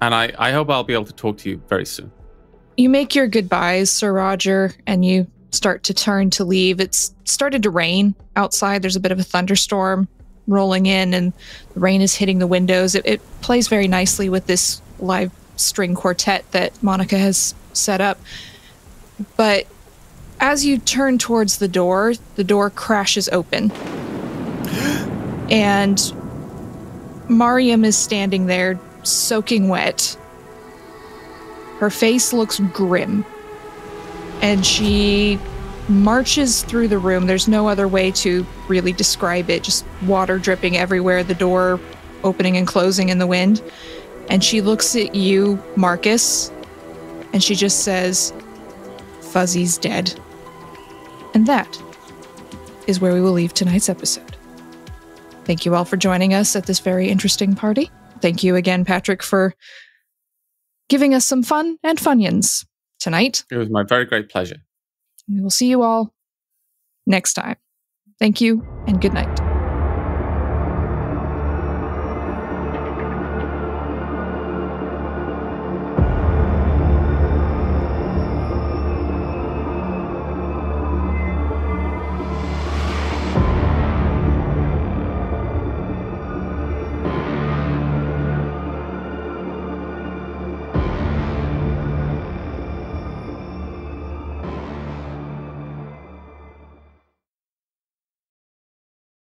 And I, I hope I'll be able to talk to you very soon. You make your goodbyes, Sir Rodger, and you start to turn to leave. It's started to rain outside. There's a bit of a thunderstorm rolling in, and the rain is hitting the windows. It, it plays very nicely with this live string quartet that Monika has set up. But as you turn towards the door, the door crashes open. and Mariam is standing there, soaking wet. Her face looks grim. And she marches through the room. There's no other way to really describe it, just water dripping everywhere, the door opening and closing in the wind. And she looks at you, Marcus, and she just says, Fuzzy's dead. And that is where we will leave tonight's episode. Thank you all for joining us at this very interesting party. Thank you again, Patrick, for giving us some fun and funyuns tonight. It was my very great pleasure. We will see you all next time. Thank you and good night.